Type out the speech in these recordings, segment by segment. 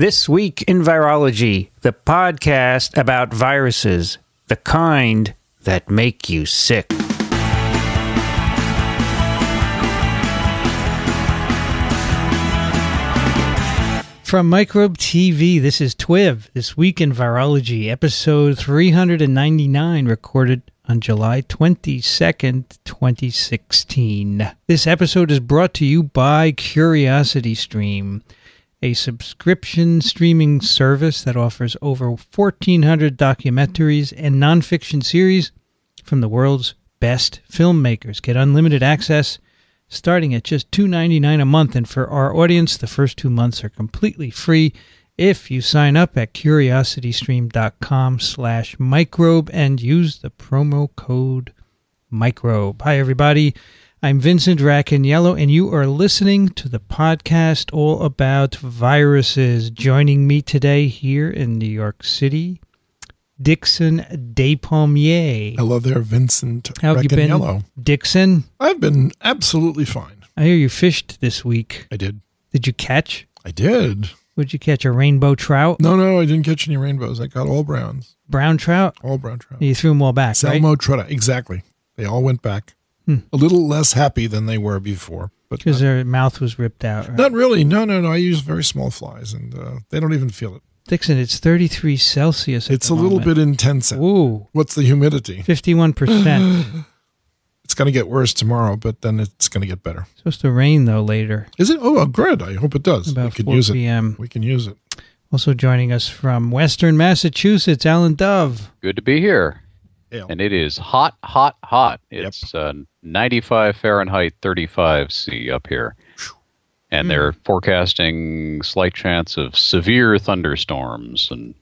This Week in Virology, the podcast about viruses, the kind that make you sick. From Microbe TV, this is TWIV, This Week in Virology, episode 399, recorded on July 22nd, 2016. This episode is brought to you by CuriosityStream, a subscription streaming service that offers over 1,400 documentaries and nonfiction series from the world's best filmmakers. Get unlimited access starting at just $2.99 a month. And for our audience, the first two months are completely free if you sign up at curiositystream.com slash microbe and use the promo code microbe. Hi, everybody. I'm Vincent Racaniello, and you are listening to the podcast all about viruses. Joining me today here in New York City, Dixon Despommier. Hello there, Vincent How have you been. Dixon? I've been absolutely fine. I hear you fished this week. I did. Did you catch? I did. Would you catch a rainbow trout? No, no, I didn't catch any rainbows. I got all browns, Brown trout? all brown trout. You threw them all back, right? Salmo trout. Exactly. They all went back. Hmm. A little less happy than they were before, but Because their mouth was ripped out. Right? not really. No, no, no. I use very small flies, and uh, they don't even feel it. Dixon, it's 33 Celsius. At It's the a little moment. bit intense. Ooh, What's the humidity? 51%. It's going to get worse tomorrow, but then it's going to get better. It's Supposed to rain, though, later, Is it? Oh, good. I hope it does. about we could 4 use it. p.m. We can use it. Also joining us from Western Massachusetts, Alan Dove. Good to be here. Yeah. And it is hot, hot, hot. It's uh, 95 Fahrenheit, 35 C up here. And Hmm. they're forecasting slight chance of severe thunderstorms and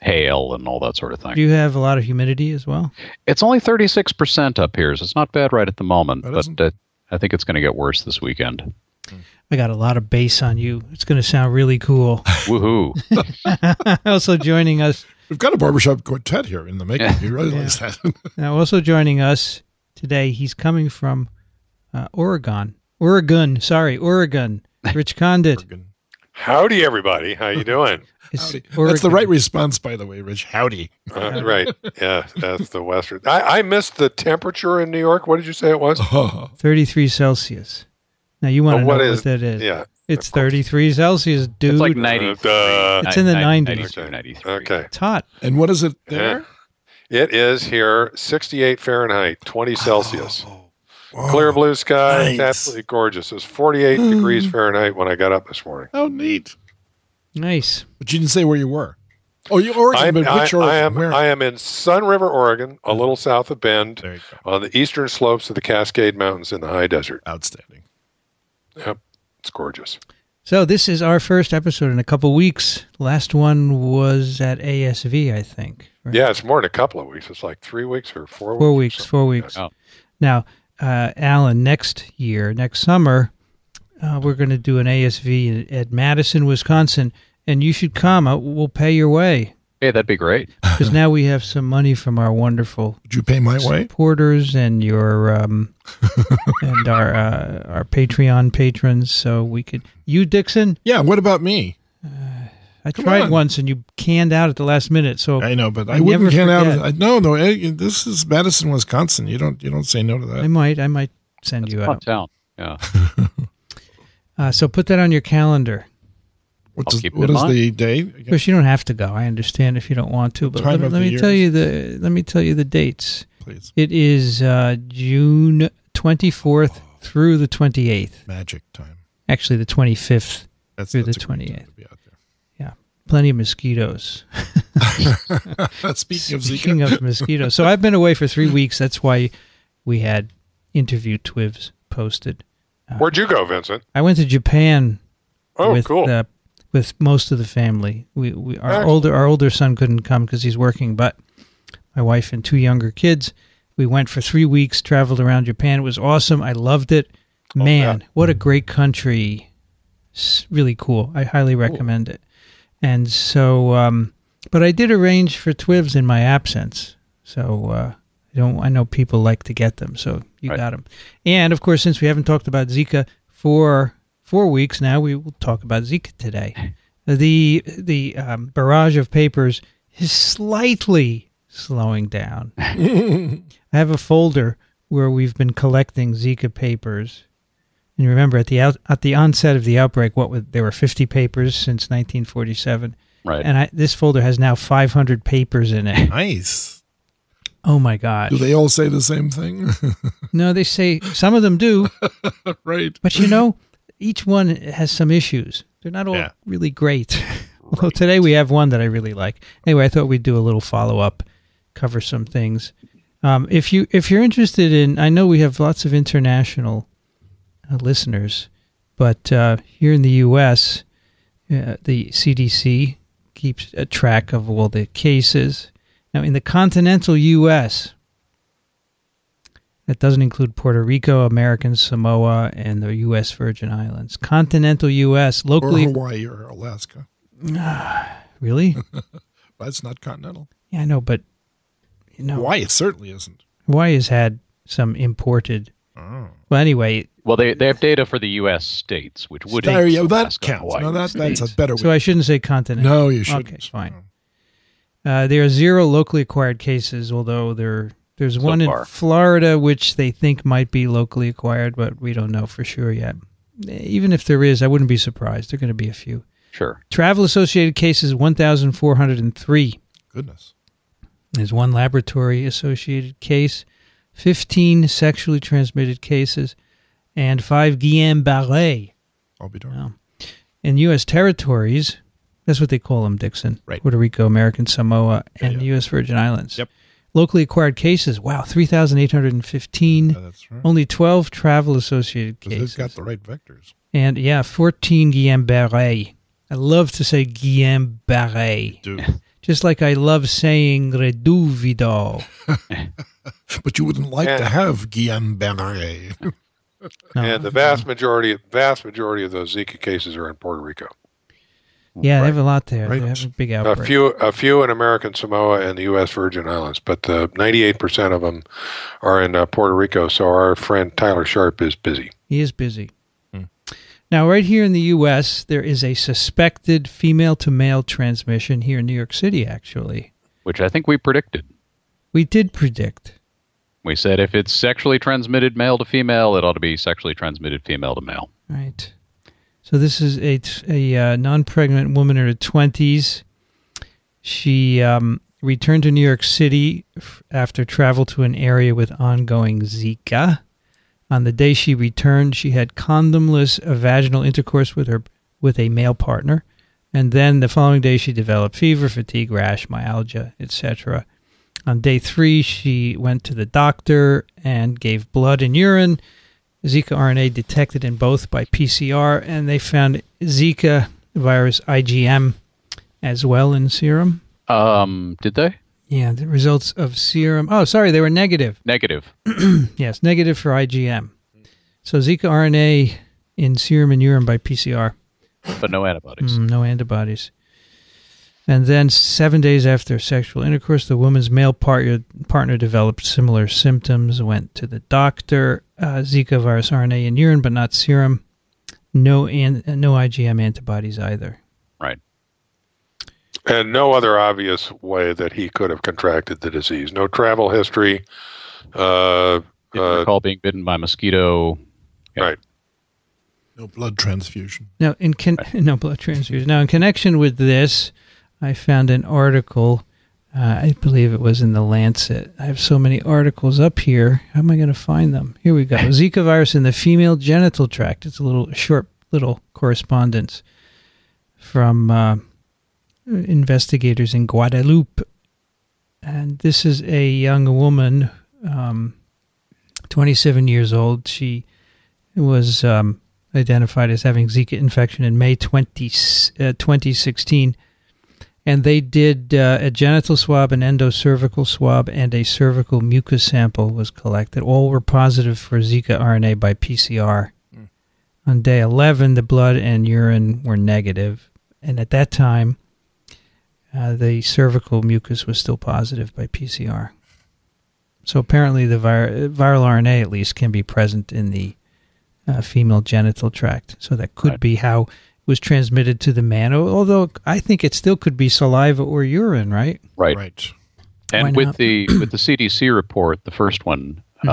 hail and all that sort of thing. Do you have a lot of humidity as well? It's only 36% up here, so it's not bad right at the moment. That but isn't- uh, I think it's going to get worse this weekend. I got a lot of bass on you. It's going to sound really cool. Woohoo. also joining us, We've got a barbershop quartet here in the making. Yeah. You realize that? now also joining us today, he's coming from uh, Oregon. Oregon, sorry, Oregon. Rich Condit. Howdy, everybody. How you doing? It's That's the right response, by the way, Rich. Howdy. Uh, right. Yeah, that's the Western. I, I missed the temperature in New York. What did you say it was? 33 Celsius. Now you want to Oh, know what what is- that is? Yeah. It's 33 Celsius, dude. It's like 93. Uh, It's in the 90s. 92, Okay. 93. Okay. It's hot. And what is it there? It is here 68 Fahrenheit, 20 Celsius. Oh, whoa. Clear blue sky. nice. Absolutely gorgeous. It was 48 hmm. degrees Fahrenheit when I got up this morning. How neat. Nice. But you didn't say where you were. Oh, you Oregon, I'm, but I, which Oregon? I am where? I am in Sun River, Oregon, a hmm. little south of Bend, there you go. on the eastern slopes of the Cascade Mountains in the high desert. Outstanding. Yep. It's gorgeous. So this is our first episode in a couple weeks. Last one was at ASV, I think. Right? Yeah, it's more than a couple of weeks. It's like three weeks or four, weeks. Four weeks. weeks. Four something. weeks. Oh. Now, uh, Alan, next year, next summer, uh, we're going to do an ASV at Madison, Wisconsin, and you should come. Uh, We'll pay your way Hey, that'd be great. because now we have some money from our wonderful Would you pay my way? supporters and your um, and our uh, our Patreon patrons. So we could you Dixon. Yeah. What about me? I Come tried on. once and you canned out at the last minute. So I know, but I, I wouldn't never can out. I, no, no. eh, This is Madison, Wisconsin. You don't. You don't say no to that. I might I might send That's you a fun out. town. Yeah. Uh, so put that on your calendar. What's I'll the- keep it what mind. the date? Of course, you don't have to go. I understand if you don't want to, but Time let, me- let me year tell you the let me tell you the dates. Please. It is uh, June twenty fourth through the twenty eighth. Magic time. Actually, the twenty fifth. That's Through the that's a great time 28th. to be out Plenty of mosquitoes. there. Speaking of Speaking of mosquitoes, so I've been away for three weeks. That's why we had interview twivs posted. Where'd you go, Vincent? I went to Japan Oh, with cool. uh, with most of the family. We, we our Excellent. older our older son couldn't come because he's working, but my wife and two younger kids. We went for three weeks, traveled around Japan. It was awesome. I loved it. Man, what a great country! S- really cool. I highly recommend it. And so, um, but I did arrange for twivs in my absence. So uh, I don't. I know people like to get them, so you Right. got them. And of course, since we haven't talked about Zika for four weeks now, we will talk about Zika today. The the um, barrage of papers is slightly slowing down. I have a folder where we've been collecting Zika papers. And you remember at the out, at the onset of the outbreak, what was, there were 50 papers since 1947, Right. and I, this folder has now 500 papers in it. Nice. Oh my god. Do they all say the same thing? no, they say some of them do, right. but you know, each one has some issues. They're not all Yeah. really great. Although today we have one that I really like. Anyway, I thought we'd do a little follow up, cover some things. Um, if you if you're interested in, I know we have lots of international listeners, but uh, here in the U.S., uh, the CDC keeps a track of all the cases. Now, in the continental U.S., that doesn't include Puerto Rico, American Samoa, and the U.S. Virgin Islands. Continental U.S. locally, Or Hawaii or Alaska. really? That's not continental. Yeah, I know, but you know, Hawaii it certainly isn't. Hawaii has had some imported. Oh. Well, anyway, well, they, they have data for the U.S. states, which would There you go. include That Alaska and counts. Hawaii No, that, that's states. a better so. I shouldn't say continental. no, you shouldn't. Okay, fine. Uh, there are zero locally acquired cases, although there there's So one in far. Florida which they think might be locally acquired, but we don't know for sure yet. Even if there is, I wouldn't be surprised. There are going to be a few. Sure. Travel associated cases 1,403. Goodness. There's one laboratory associated case, 15 sexually transmitted cases, and five Guillain Barre. I'll be darned. Wow. In U.S. territories, that's what they call them, Dixon. Right. Puerto Rico, American Samoa, and yeah. U.S. Virgin Islands. Yep. Locally acquired cases, wow, 3,815. Yeah, that's right. Only 12 travel associated cases. they've got the right vectors. and yeah, 14 Guillain Barre. I love to say Guillain Barre, Do. just like I love saying Reduvido. but you wouldn't like Yeah. to have Guillain Barre. No. and the vast majority, vast majority of those Zika cases are in Puerto Rico. Yeah, they have a lot there. Right. They have a big outbreak. A few, a few in American Samoa and the U.S. Virgin Islands, but the 98% of them are in uh, Puerto Rico. So our friend Tyler Sharp is busy. He is busy. Hmm. Now, right here in the U.S., there is a suspected female to male transmission here in New York City, actually. Which I think we predicted. We did predict. We said if it's sexually transmitted male to female, it ought to be sexually transmitted female to male. Right. So this is a, a uh, non-pregnant woman in her 20s. She um, returned to New York City after travel to an area with ongoing Zika. On the day she returned, she had condomless uh, vaginal intercourse with her with a male partner, and then the following day she developed fever, fatigue, rash, myalgia, etc. On day three, she went to the doctor and gave blood and urine. Zika RNA detected in both by PCR, and they found Zika virus IgM as well in serum. Um, did they? Yeah, the results of serum. Oh, sorry, they were negative. Negative. Yes, negative for IgM. So Zika RNA in serum and urine by PCR. but no antibodies. Mm, no antibodies. And then seven days after sexual intercourse, the woman's male partner, partner developed similar symptoms, went to the doctor, uh, Zika virus RNA in urine, but not serum. No, an, no IgM antibodies either. Right. And no other obvious way that he could have contracted the disease. No travel history. Uh, Didn't uh, recall being bitten by a mosquito. Yeah. Right. No blood transfusion. Now, in con- no blood transfusion. Now, in connection with this, I found an article. Uh, I believe it was in the Lancet. I have so many articles up here. How am I going to find them? Here we go. Zika virus in the female genital tract. It's a little short, little correspondence from uh, investigators in Guadeloupe, and this is a young woman, um, 27 years old. She was um, identified as having Zika infection in May 20, uh, 2016. And they did uh, a genital swab, an endocervical swab, and a cervical mucus sample was collected. All were positive for Zika RNA by PCR. Mm. On day 11, the blood and urine were. And at that time, uh, the cervical mucus was still positive by PCR. So apparently, the vir- viral RNA at least can be present in the uh, female genital tract. So that could Right. be how was transmitted to the man. Although I think it still could be saliva or urine, right? Right. Right. And with the with the CDC report, the first one, Mhm.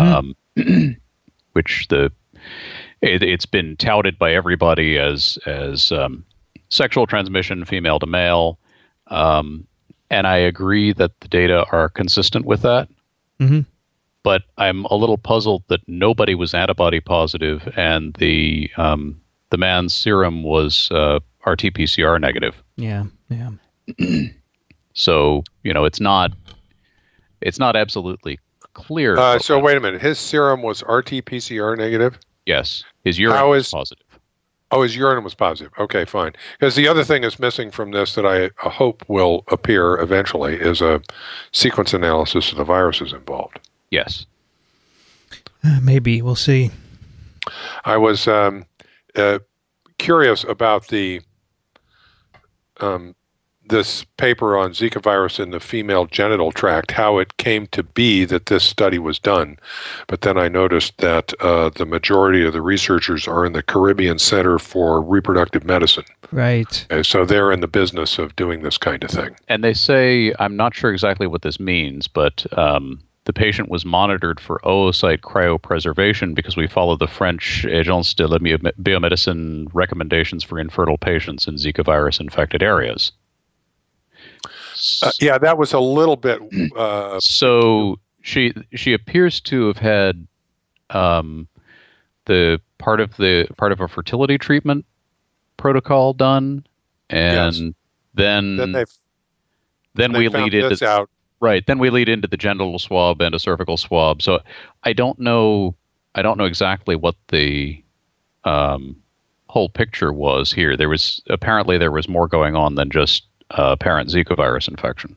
um, which the it, it's been touted by everybody as as um, sexual transmission, female to male, um, and I agree that the data are consistent with that. Mhm. But I'm a little puzzled that nobody was antibody positive, and the um, the man's serum was uh, RT-PCR negative. Yeah, yeah. So you know, it's not it's not absolutely clear. Uh, so wait a minute. His serum was RT-PCR negative. yes, his urine How was positive. Oh, his urine was positive. Okay, fine. Because the other thing that's missing from this that I uh, hope will appear eventually is a sequence analysis of the viruses involved. Yes, Uh, maybe we'll see. I was um, uh, curious about the um, this paper on Zika virus in the female genital tract, how it came to be that this study was done. But then I noticed that uh, the majority of the researchers are in the Caribbean Center for Reproductive Medicine, Right. Uh, so they're in the business of doing this kind of thing. and they say I'm not sure exactly what this means, but um, the patient was monitored for oocyte cryopreservation because we follow the French Agence de la Bio- Biomedicine recommendations for infertile patients in Zika virus infected areas. Uh, yeah, that was a little bit. Uh, so she she appears to have had um, the part of the part of a fertility treatment protocol done, and Yes. then then they, then we lead into this out. Right. Then we lead into the genital swab and a cervical swab. So I don't know. I don't know exactly what the um, whole picture was here. There was apparently there was more going on than just uh, apparent Zika virus infection.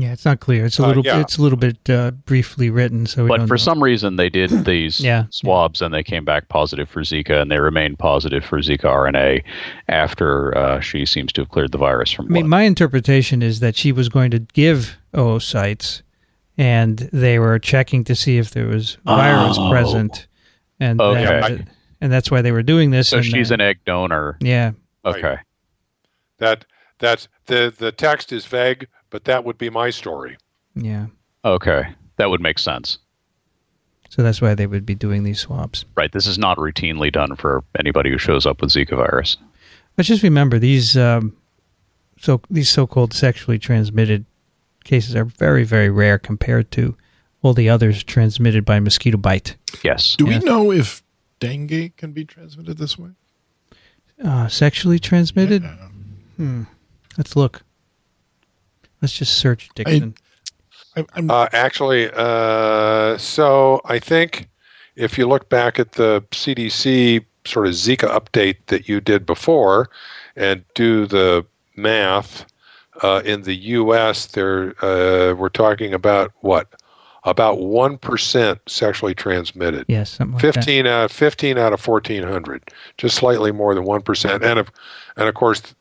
Yeah, it's not clear. It's a Uh, little. yeah. It's a little bit uh, briefly written, so we but don't for know. some reason they did these Yeah. swabs and they came back positive for Zika and they remained positive for Zika RNA after uh, she seems to have cleared the virus from I mean, my interpretation is that she was going to give oocytes, and they were checking to see if there was virus Oh. present, and Okay. that- and that's why they were doing this. so she's uh, an egg donor. yeah, Okay. That that's the the text is vague, but that would be my story. yeah. Okay. That would make sense. So that's why they would be doing these swabs. Right. This is not routinely done for anybody who shows up with Zika virus. But just remember these um, so these so-called sexually transmitted cases are very very rare compared to all the others transmitted by mosquito bite. Yes. Do Yes. we know if dengue can be transmitted this way? Uh, sexually transmitted? Yeah. Hmm. Let's look. Let's just search Dixon. I, I'm, Uh, actually, uh, so I think if you look back at the CDC sort of Zika update that you did before and do the math, uh, in the U.S., there uh, we're talking about what? About one percent sexually transmitted. yes, something like that. 15 out 15 out of 1400 just slightly more than 1% and of and of course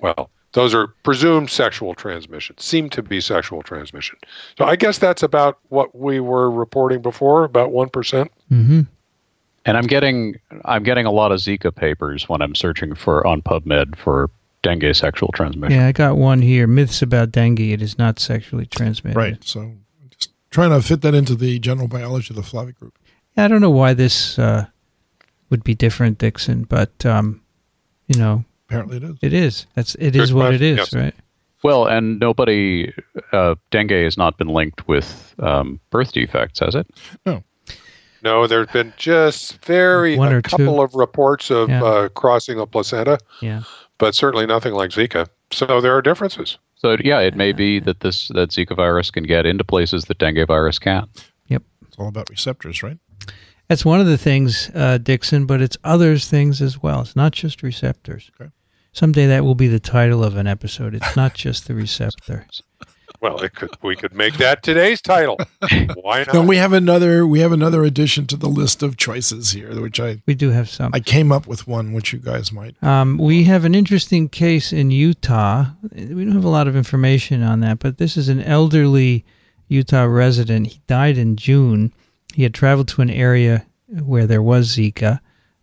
well those are presumed sexual transmission seem to be sexual transmission so i guess that's about what we were reporting before about 1% Mm-hmm. And I'm getting I'm getting a lot of Zika papers when I'm searching for on PubMed for dengue sexual transmission. Yeah, I got one here. Myths about dengue. It is not sexually transmitted. right. So just trying to fit that into the general biology of the Flavic group. I don't know why this uh, would be different, Dixon, but um, you know, Apparently it is. it is. That's it Good is what it question, is, yes. right? Well, and nobody uh, dengue has not been linked with um, birth defects, has it? no No, there's been just very One or a couple two. of reports of Yeah. uh, crossing the placenta Yeah. but certainly nothing like zika so there are differences So yeah, it may be that this that Zika virus can get into places that dengue virus can't. Yep. It's all about receptors, right? That's one of the things, uh, Dixon, but it's others things as well. It's not just receptors. Okay. Someday that will be the title of an episode. It's not just the receptor. well it could we could make that today's title why not No, we have another. We have another addition to the list of choices here, which I We do have some. I came up with one, which you guys might. Um, we have an interesting case in Utah. We don't have a lot of information on that, but this is an elderly Utah resident. He died in June. He had traveled to an area where there was Zika.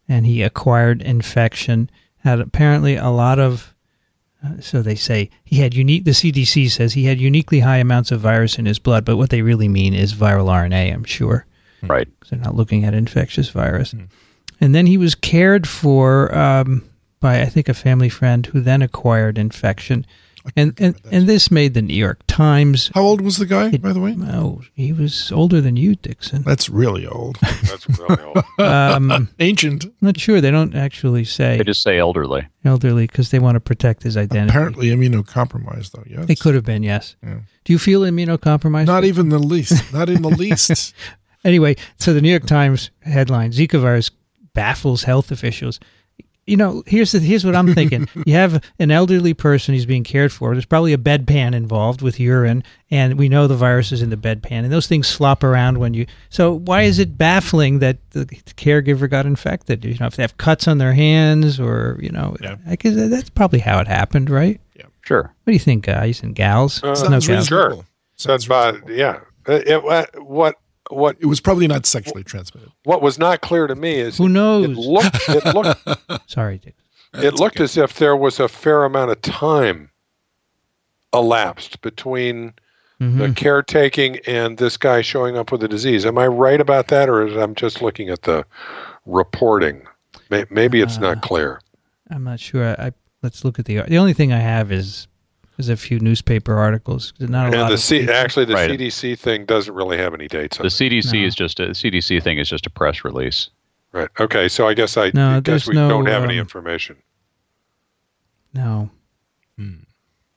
and he acquired infection. Had apparently a lot of uh, so they say he had unique. The CDC says he had uniquely high amounts of virus in his blood, but what they really mean is viral RNA. I'm sure. Right. They're not looking at infectious virus. And then he was cared for um, by I think a family friend who then acquired infection. And and, and this made the New York Times. How old was the guy, It- by the way? Oh, he was older than you, Dixon. That's really old. That's really old. Um, Ancient. not sure. They don't actually say They just say elderly. elderly because they want to protect his identity. Apparently immunocompromised, though. Yes. They could have been, yes. Yeah. Do you feel immunocompromised? Not even the least. Not in the least. Anyway, so the New York Times headline: Zika virus baffles health officials. You know, here's the, here's what I'm thinking. you have an elderly person who's being cared for. There's probably a bedpan involved with urine, and we know the virus is in the bedpan, and those things slop around when you. So why is it baffling that the caregiver got infected? You know, if they have cuts on their hands, or you know, Yeah. I guess that's probably how it happened, right? Yeah, sure. What do you think, guys and gals? Uh, no Sounds gals. Sure. reasonable. That's Sounds about yeah. Uh, It, what what what It was probably not sexually transmitted. what was not clear to me is Who knows. It knows? looked it looked Sorry, Dick. it looked as if there was a fair amount of time elapsed between Mhm. the caretaking and this guy showing up with the disease. Am I right about that, or is I'm just looking at the reporting? Maybe it's Uh, not clear. I'm not sure. I, I let's look at the the only thing I have is is a few newspaper articles. There's Not a lot. And the of C, actually, the Right. CDC thing doesn't really have any dates on The it. CDC No. is just a CDC thing is just a press release. Right. Okay. So I guess I No, I guess we no, don't have any um, information. no. Hmm.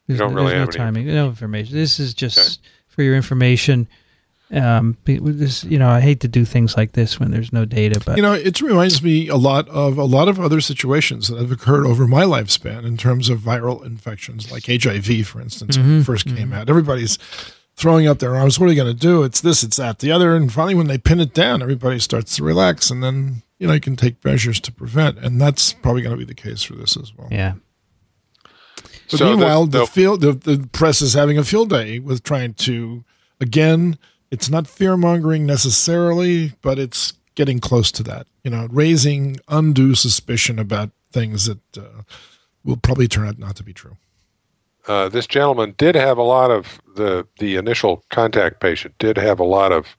There's, don't no- really there's have no any timing. No information. This is just for your information. Um, this, you know, I hate to do things like this when there's no data, but You know, it reminds me a lot of a lot of other situations that have occurred over my lifespan in terms of viral infections, like HIV, for instance, when Mhm, it first came out. Everybody's throwing up their arms. What are you going to do? It's this, it's that, the other. And finally, when they pin it down, everybody starts to relax, and then you know you can take measures to prevent. And that's probably going to be the case for this as well. yeah. But So the- meanwhile, the, the- field, the, the press is having a field day with trying to, again, it's not fear mongering necessarily, but it's getting close to that. You know, raising undue suspicion about things that uh, will probably turn out not to be true. uh, this gentleman did have a lot of the the initial contact patient did have a lot of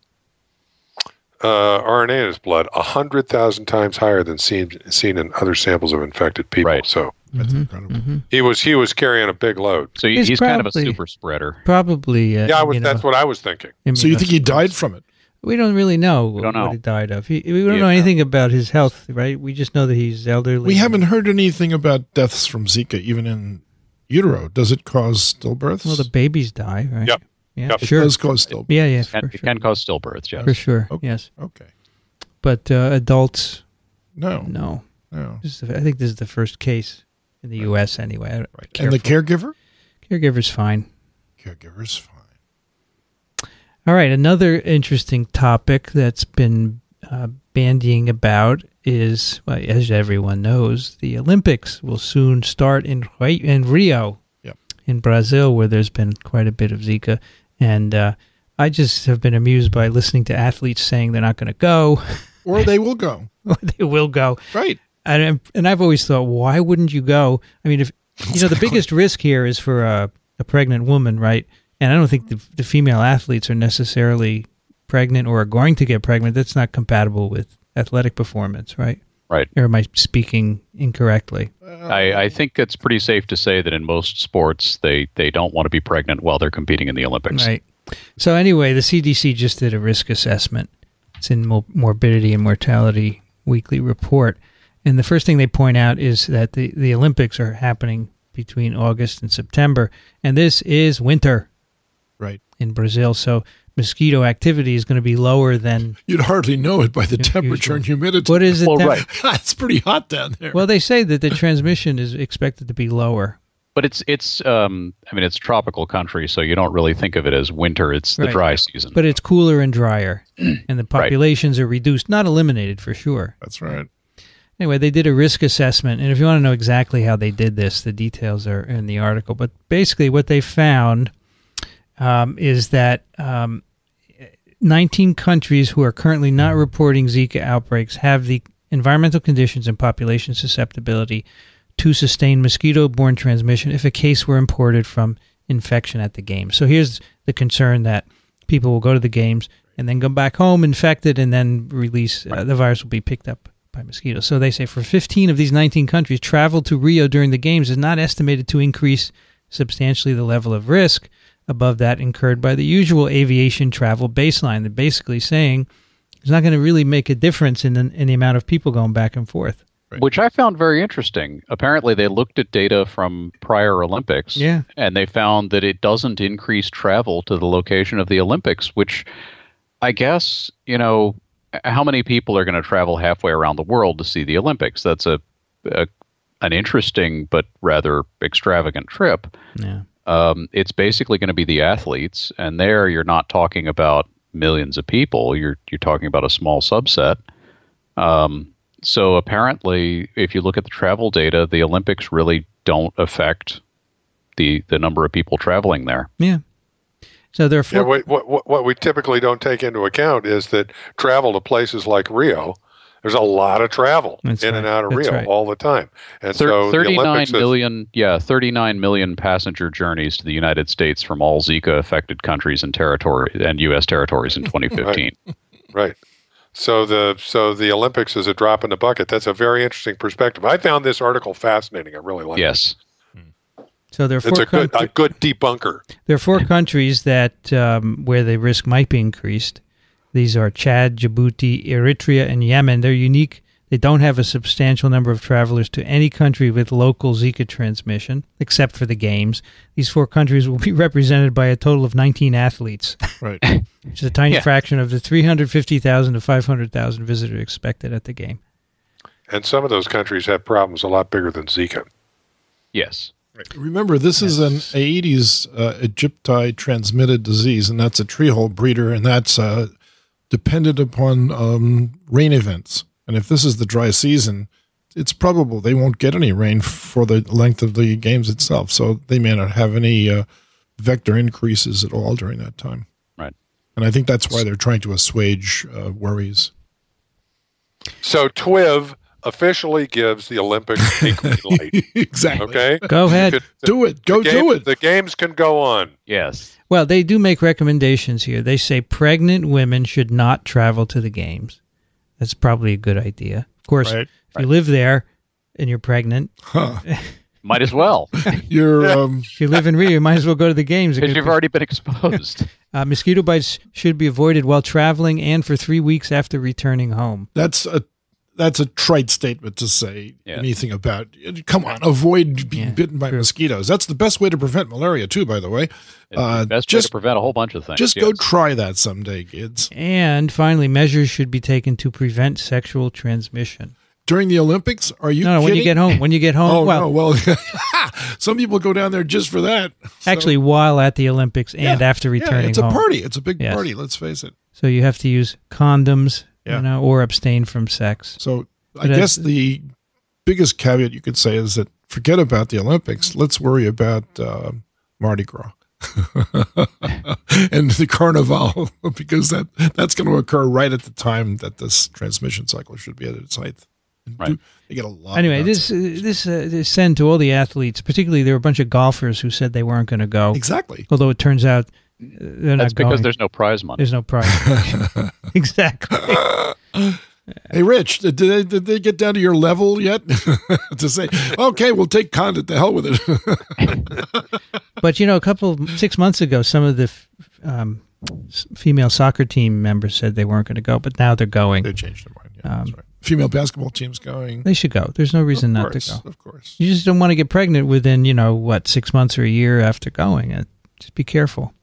uh, RNA in his blood, a hundred thousand times higher than seen seen in other samples of infected people. Right. So That's Mhm, incredible. mhm. he was he was carrying a big load. So he- He's he's, kind of a super spreader. Probably. Uh, Yeah, I was, you know, that's what I was thinking. So you think he died from it? We don't really know We don't know. what he died of. He, we don't Yeah. know anything about his health, right? We just know that he's elderly. We haven't heard anything about deaths from Zika, even in utero. Does it cause stillbirths? Well, the babies die, right? Yep. Yeah, Yep. it sure. does cause stillbirths. Yeah, yeah, Can, for it sure. can cause stillbirths. Yes. For sure. Okay. Yes, Okay. but uh, adults, No, no. no. This is the, I think this is the first case in the U.S. anyway. Right. And the caregiver? caregiver's fine. Caregiver's fine. All right, another interesting topic that's been uh, bandying about is, well, as everyone knows, the Olympics will soon start in in Rio, Yep. in Brazil, where there's been quite a bit of Zika, and uh, I just have been amused by listening to athletes saying they're not going to go, Or they will go. or they will go, Right. And and I've always thought, why wouldn't you go? I mean, if you know, the biggest risk here is for a, a pregnant woman, right? And I don't think the, the female athletes are necessarily pregnant or are going to get pregnant. That's not compatible with athletic performance, right? Right. Or am I speaking incorrectly? Uh, I, I think it's pretty safe to say that in most sports they, they don't want to be pregnant while they're competing in the Olympics. Right. So anyway, the CDC just did a risk assessment. It's in Morbidity and Mortality Weekly Report, and the first thing they point out is that the the Olympics are happening between August and September, and this is winter Right. in Brazil. So mosquito activity is going to be lower than You'd hardly know it by the temperature usual. and humidity. what is it? Well, that- right. it's pretty hot down there. Well, they say that the transmission is expected to be lower. But it's it's um I mean it's tropical country, so you don't really think of it as winter. It's the Right. dry season. But it's cooler and drier, and the populations are reduced, not eliminated for sure. That's right. Anyway, they did a risk assessment, and if you want to know exactly how they did this, the details are in the article. But basically, what they found um, is that um, 19 countries who are currently not reporting Zika outbreaks have the environmental conditions and population susceptibility to sustain mosquito-borne transmission if a case were imported from infection at the game. So here's the concern that people will go to the games and then go back home infected and then release uh, the virus will be picked up by mosquitoes. So they say for 15 of these 19 countries, travel to Rio during the games is not estimated to increase substantially the level of risk above that incurred by the usual aviation travel baseline. They're basically saying it's not going to really make a difference in the, in the amount of people going back and forth. Right. Which I found very interesting. Apparently, they looked at data from prior Olympics, Yeah. and they found that it doesn't increase travel to the location of the Olympics. Which, I guess, you know, how many people are going to travel halfway around the world to see the Olympics? That's a, a an interesting but rather extravagant trip. Yeah. Um, it's basically going to be the athletes, and there you're not talking about millions of people. You're you're talking about a small subset. Um, so apparently, if you look at the travel data, the Olympics really don't affect the the number of people traveling there. Yeah. So there are Yeah, four. what, what, what- what we typically don't take into account is that travel to places like Rio, there's a lot of travel That's in right. and out of That's Rio right. all the time. And Thir- so the 39 Olympics is- yeah, 39 million passenger journeys to the United States from all Zika affected countries and territory and U.S. territories in 2015. Right. So the so the Olympics is a drop in the bucket. That's a very interesting perspective. I found this article fascinating. I really like it. yes. So there are it. It's four. a good a good debunker. There are four countries that um, where the risk might be increased. These are Chad, Djibouti, Eritrea, and Yemen. They're unique. They don't have a substantial number of travelers to any country with local Zika transmission, except for the games. These four countries will be represented by a total of 19 athletes, Right. which is a tiny Yeah. fraction of the 350,000 to 500,000 visitors expected at the game. And some of those countries have problems a lot bigger than Zika. Yes. Remember, this is an Aedes uh, aegypti transmitted disease, and that's a treehole breeder, and that's uh, dependent upon um, rain events. And if this is the dry season, it's probable they won't get any rain for the length of the games itself. So they may not have any uh, vector increases at all during that time. Right. And I think that's why they're trying to assuage uh, worries. So TWIV officially gives the Olympics a green light. exactly. Okay. Go ahead. Could- Do it. Go game- do it. The games can go on. Yes. Well, they do make recommendations here. They say pregnant women should not travel to the games. That's probably a good idea. Of course, Right. if you live there and you're pregnant, Huh. Might as well, You're um, if you live in Rio, you might as well go to the games. Because you've be- already been exposed. uh, mosquito bites should be avoided while traveling and for three weeks after returning home. that's a that's a trite statement to say Yeah. anything about. Come on, avoid being Yeah, bitten by true. mosquitoes. That's the best way to prevent malaria, too. By the way, Uh, the best way just- to prevent a whole bunch of things. just go try that someday, kids. And finally, measures should be taken to prevent sexual transmission. During the Olympics, are you? No, no, when you get home, when you get home, Oh well, no! Well, some people go down there just for that. So- actually, while at the Olympics and Yeah, after yeah, returning it's a home. party. It's a big Yes. party. Let's face it. So you have to use condoms, Yeah. you know, or abstain from sex. So I But guess the biggest caveat you could say is that forget about the Olympics. Let's worry about uh, Mardi Gras and the Carnival because that that's going to occur right at the time that this transmission cycle should be at its height. Right. do- They get a lot. Anyway, this this uh, this send to all the athletes, particularly there were a bunch of golfers who said they weren't going to go. exactly. Although it turns out they're That's not because going. there's no prize money. There's no prize. exactly. Hey, Rich, did they, did they get down to your level yet to say, okay, we'll take condit to hell with it? But you know, a couple six months ago, some of the f- um, female soccer team members said they weren't going to go, but now they're going. they changed their mind. Yeah, that's Um, right. Female basketball team's going. They should go. There's no reason of not to go. Of course. You just don't want to get pregnant within, you know, what six months or a year after going. Just be careful.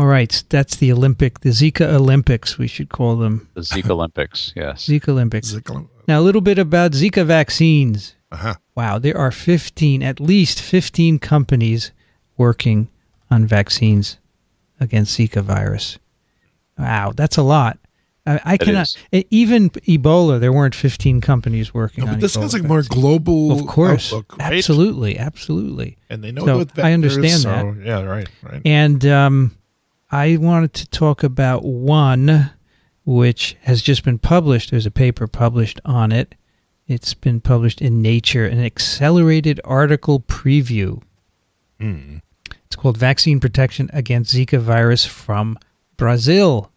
All right, that's the Olympic, the Zika Olympics. We should call them The Zika Olympics, yes. Zika Olympics. Zika- Now, a little bit about Zika vaccines. Uh-huh. Wow, there are 15, at least 15 companies working on vaccines against Zika virus. Wow, that's a lot. I, I cannot, is. even Ebola, there weren't 15 companies working No, on but this Ebola sounds like more global. Of course, outlook, right? absolutely, absolutely. And they know So, what I understand vectors, that. so- Yeah, right, right. And um, I wanted to talk about one which has just been published. There's a paper published on it. It's been published in Nature, an accelerated article preview. It's called Vaccine Protection Against Zika Virus from Brazil.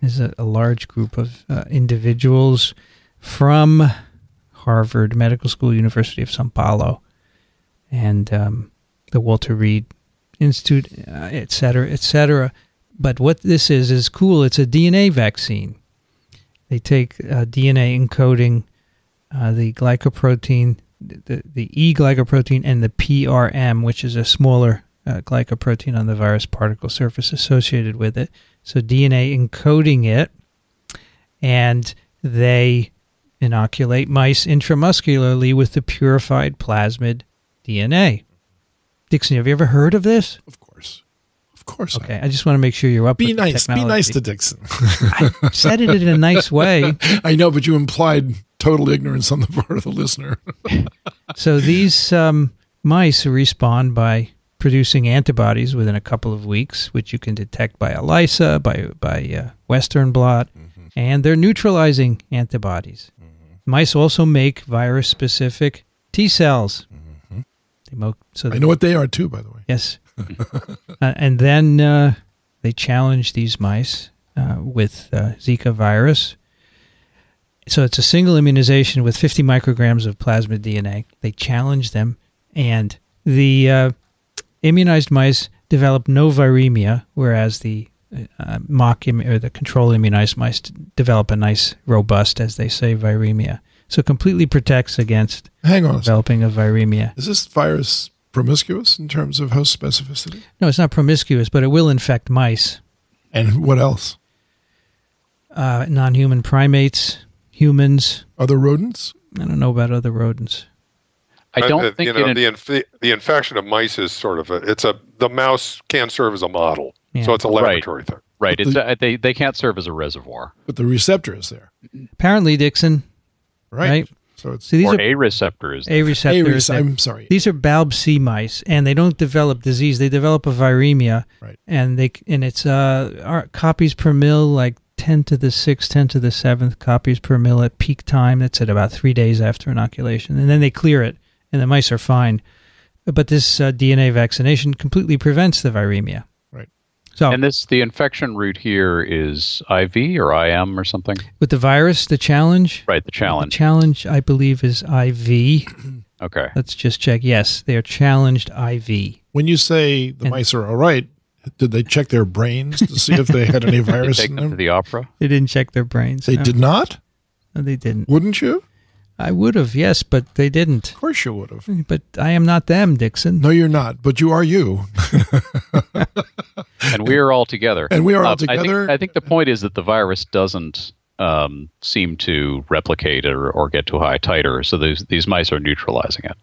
There's a, a large group of uh, individuals from Harvard Medical School, University of Sao Paulo, and um, the Walter Reed Institute, uh, et cetera, et cetera. But what this is is cool. It's a DNA vaccine. They take uh, DNA encoding uh, the glycoprotein, the, the E glycoprotein, and the PRM, which is a smaller uh, glycoprotein on the virus particle surface associated with it. So DNA encoding it, and they inoculate mice intramuscularly with the purified plasmid DNA. Dixon, have you ever heard of this? Of course. Of course. Okay, I just want to make sure you're up. Be nice. Be nice to Dixon. I said it in a nice way. I know, but you implied total ignorance on the part of the listener. So these um, mice respond by producing antibodies within a couple of weeks, which you can detect by ELISA, by by uh, Western blot, and they're neutralizing antibodies. Mice also make virus-specific T cells. They mo- so I know what they are too, by the way. Yes. uh, and then uh, they challenge these mice uh, with uh, Zika virus. So it's a single immunization with 50 micrograms of plasmid DNA. They challenge them, and the uh, immunized mice develop no viremia, whereas the uh, mock Im- or the control immunized mice develop a nice, robust, as they say, viremia. So completely protects against Hang on developing a viremia. Is this virus promiscuous in terms of host specificity? No, it's not promiscuous, but it will infect mice. And what else? uh, non-human primates, humans. Other rodents? I don't know about other rodents. I don't Uh, think you know it, the inf- the infection of mice is sort of a it's a the mouse can serve as a model, Yeah. so it's a Right. laboratory thing. right. It's, uh, they they can't serve as a reservoir But the receptor is there. Apparently, Dixon, Right. Right. So it's see these or are a receptor is a a receptors. rec- I'm sorry. these are Balb C mice, and they don't develop disease. They develop a viremia, Right. and they and it's uh our copies per mil, like ten to the sixth, ten to the seventh copies per mil at peak time. That's at about three days after inoculation, and then they clear it, and the mice are fine. But this uh, DNA vaccination completely prevents the viremia. Right. So And this the infection route here is IV or IM or something. with the virus, the challenge, Right, the The challenge. challenge, I believe, is IV. Okay. Let's just check. Yes, they are challenged IV. When you say the And- mice are all right, did they check their brains to see if they had any virus Take in them to the opera. They didn't check their brains. They no. did not? No, they didn't. Wouldn't you? I would have, yes, but they didn't. Of course you would have. But I am not them, Dixon. No, you're not, but you are you. and we are all together. And we are all Uh, I think- together. I think, the point is that the virus doesn't um, seem to replicate or, or get too high titer, so these these mice are neutralizing it.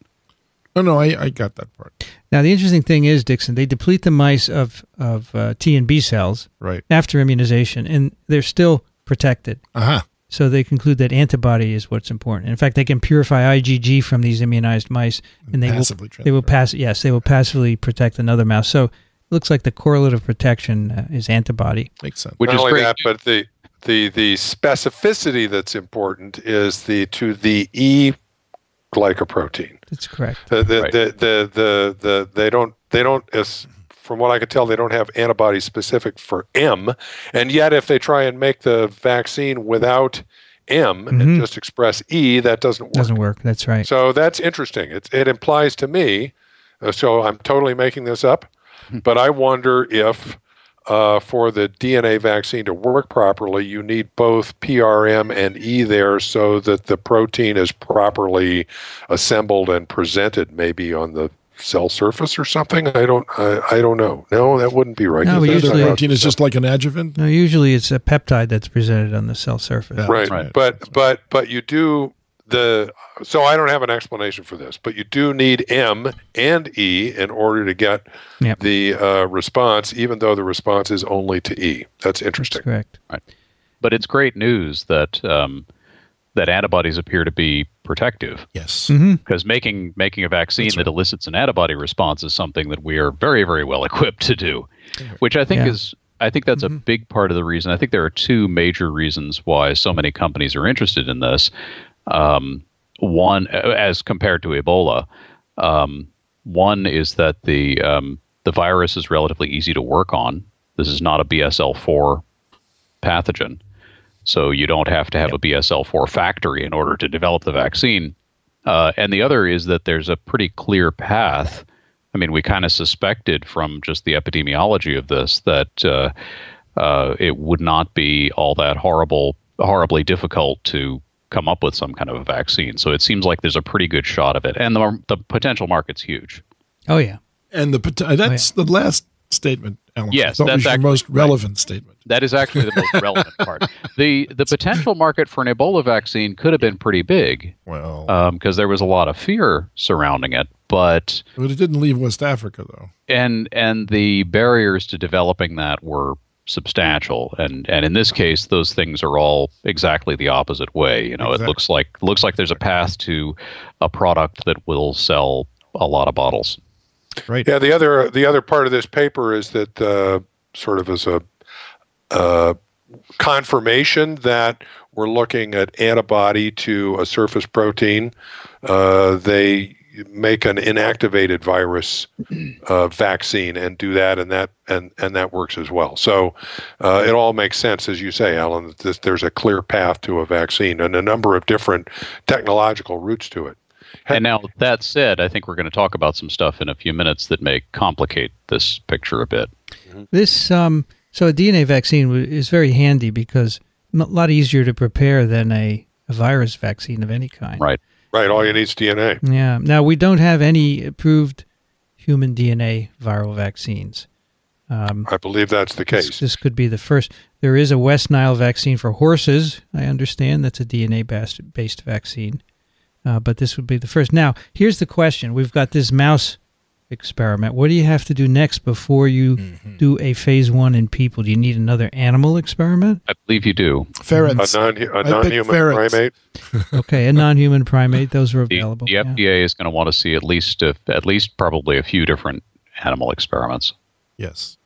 No, no, I, I got that part. Now, the interesting thing is, Dixon, they deplete the mice of, of uh, T and B cells Right. after immunization, and they're still protected. Aha. So they conclude that antibody is what's important. In fact, they can purify IgG from these immunized mice, and they will Passively They will pass. Yes, they will passively protect another mouse. So it looks like the correlative protection uh, is antibody. Makes sense. Which Not is only great. that, but the the the specificity that's important is the to the E glycoprotein. That's correct. The the, Right. the, the, the, the they don't they don't as from what I could tell they don't have antibodies specific for M, and yet if they try and make the vaccine without M Mhm. and just express E, that doesn't work. Doesn't work. That's right. So that's interesting. It, it implies to me, uh, so I'm totally making this up, but I wonder if uh, for the DNA vaccine to work properly, you need both PRM and E there so that the protein is properly assembled and presented, maybe on the cell surface or something. I don't. I, I don't know. No, that wouldn't be right. No, Because but that's The usually- protein is just like an adjuvant. No, usually it's a peptide that's presented on the cell surface. Yeah. right. Right. But but but you do the so I don't have an explanation for this, but you do need M and E in order to get Yep. the uh, response, even though the response is only to E. That's That's interesting. correct. But it's great news that um, that antibodies appear to be protective. Yes. hmm Because making making a vaccine That's that elicits an antibody response is something that we are very very well equipped to do, which I think Yeah. is I think that's Mm-hmm. a big part of the reason. I think there are two major reasons why so many companies are interested in this. Um, one, uh, as compared to Ebola, um, one is that the um, the virus is relatively easy to work on. This is not a BSL four pathogen, so you don't have to have a BSL four factory in order to develop the vaccine. Uh, and the other is that there's a pretty clear path. I mean, we kind of suspected from just the epidemiology of this that uh, uh, it would not be all that horrible, horribly difficult to come up with some kind of a vaccine. So it seems like there's a pretty good shot of it, and the the potential market's huge. Oh yeah. And the pot- uh, that's the last statement, Alan. Yes, I that's was your actually most right. relevant statement. That is actually the most relevant part. the The potential market for an Ebola vaccine could have been pretty big Well, because there was a lot of fear surrounding it, but but it didn't leave West Africa though. and and the barriers to developing that were substantial and and in this case those things are all exactly the opposite way you know Exactly. it looks like looks like there's a path to a product that will sell a lot of bottles Right. Yeah, the other the other part of this paper is that uh, sort of as a confirmation that we're looking at antibody to a surface protein. Uh, they make an inactivated virus uh, vaccine and do that, and that and and that works as well. So uh, it all makes sense, as you say, Alan. That this, there's a clear path to a vaccine and a number of different technological routes to it. and now that said i think we're going to talk about some stuff in a few minutes that may complicate this picture a bit This um, so a DNA vaccine is very handy because a lot easier to prepare than a, a virus vaccine of any kind. right Right, all you need is DNA. Yeah. Now we don't have any approved human DNA viral vaccines. Um, I believe that's the this, case. this could be the first. There is a West Nile vaccine for horses. I understand that's a DNA based, based vaccine, uh, but this would be the first. Now, here's the question: We've got this mouse experiment. What do you have to do next before you mm-hmm. do a phase one in people? Do you need another animal experiment? i believe you do Ferrets. A, non, a non-human ferrets. primate. Okay, a non-human primate. Those are available. the yeah. fda is going to want to see at least a, at least probably a few different animal experiments yes.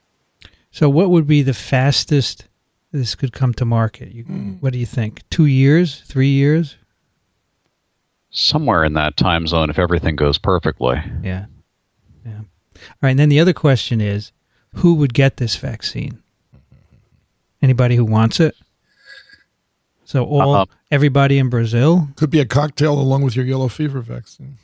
So, what would be the fastest this could come to market? You, hmm. What do you think? Two years? Three years? somewhere in that time zone if everything goes perfectly Yeah. Yeah. All right. And then the other question is who would get this vaccine? Anybody who wants it? So, all, Um, everybody in Brazil? Could be a cocktail along with your yellow fever vaccine.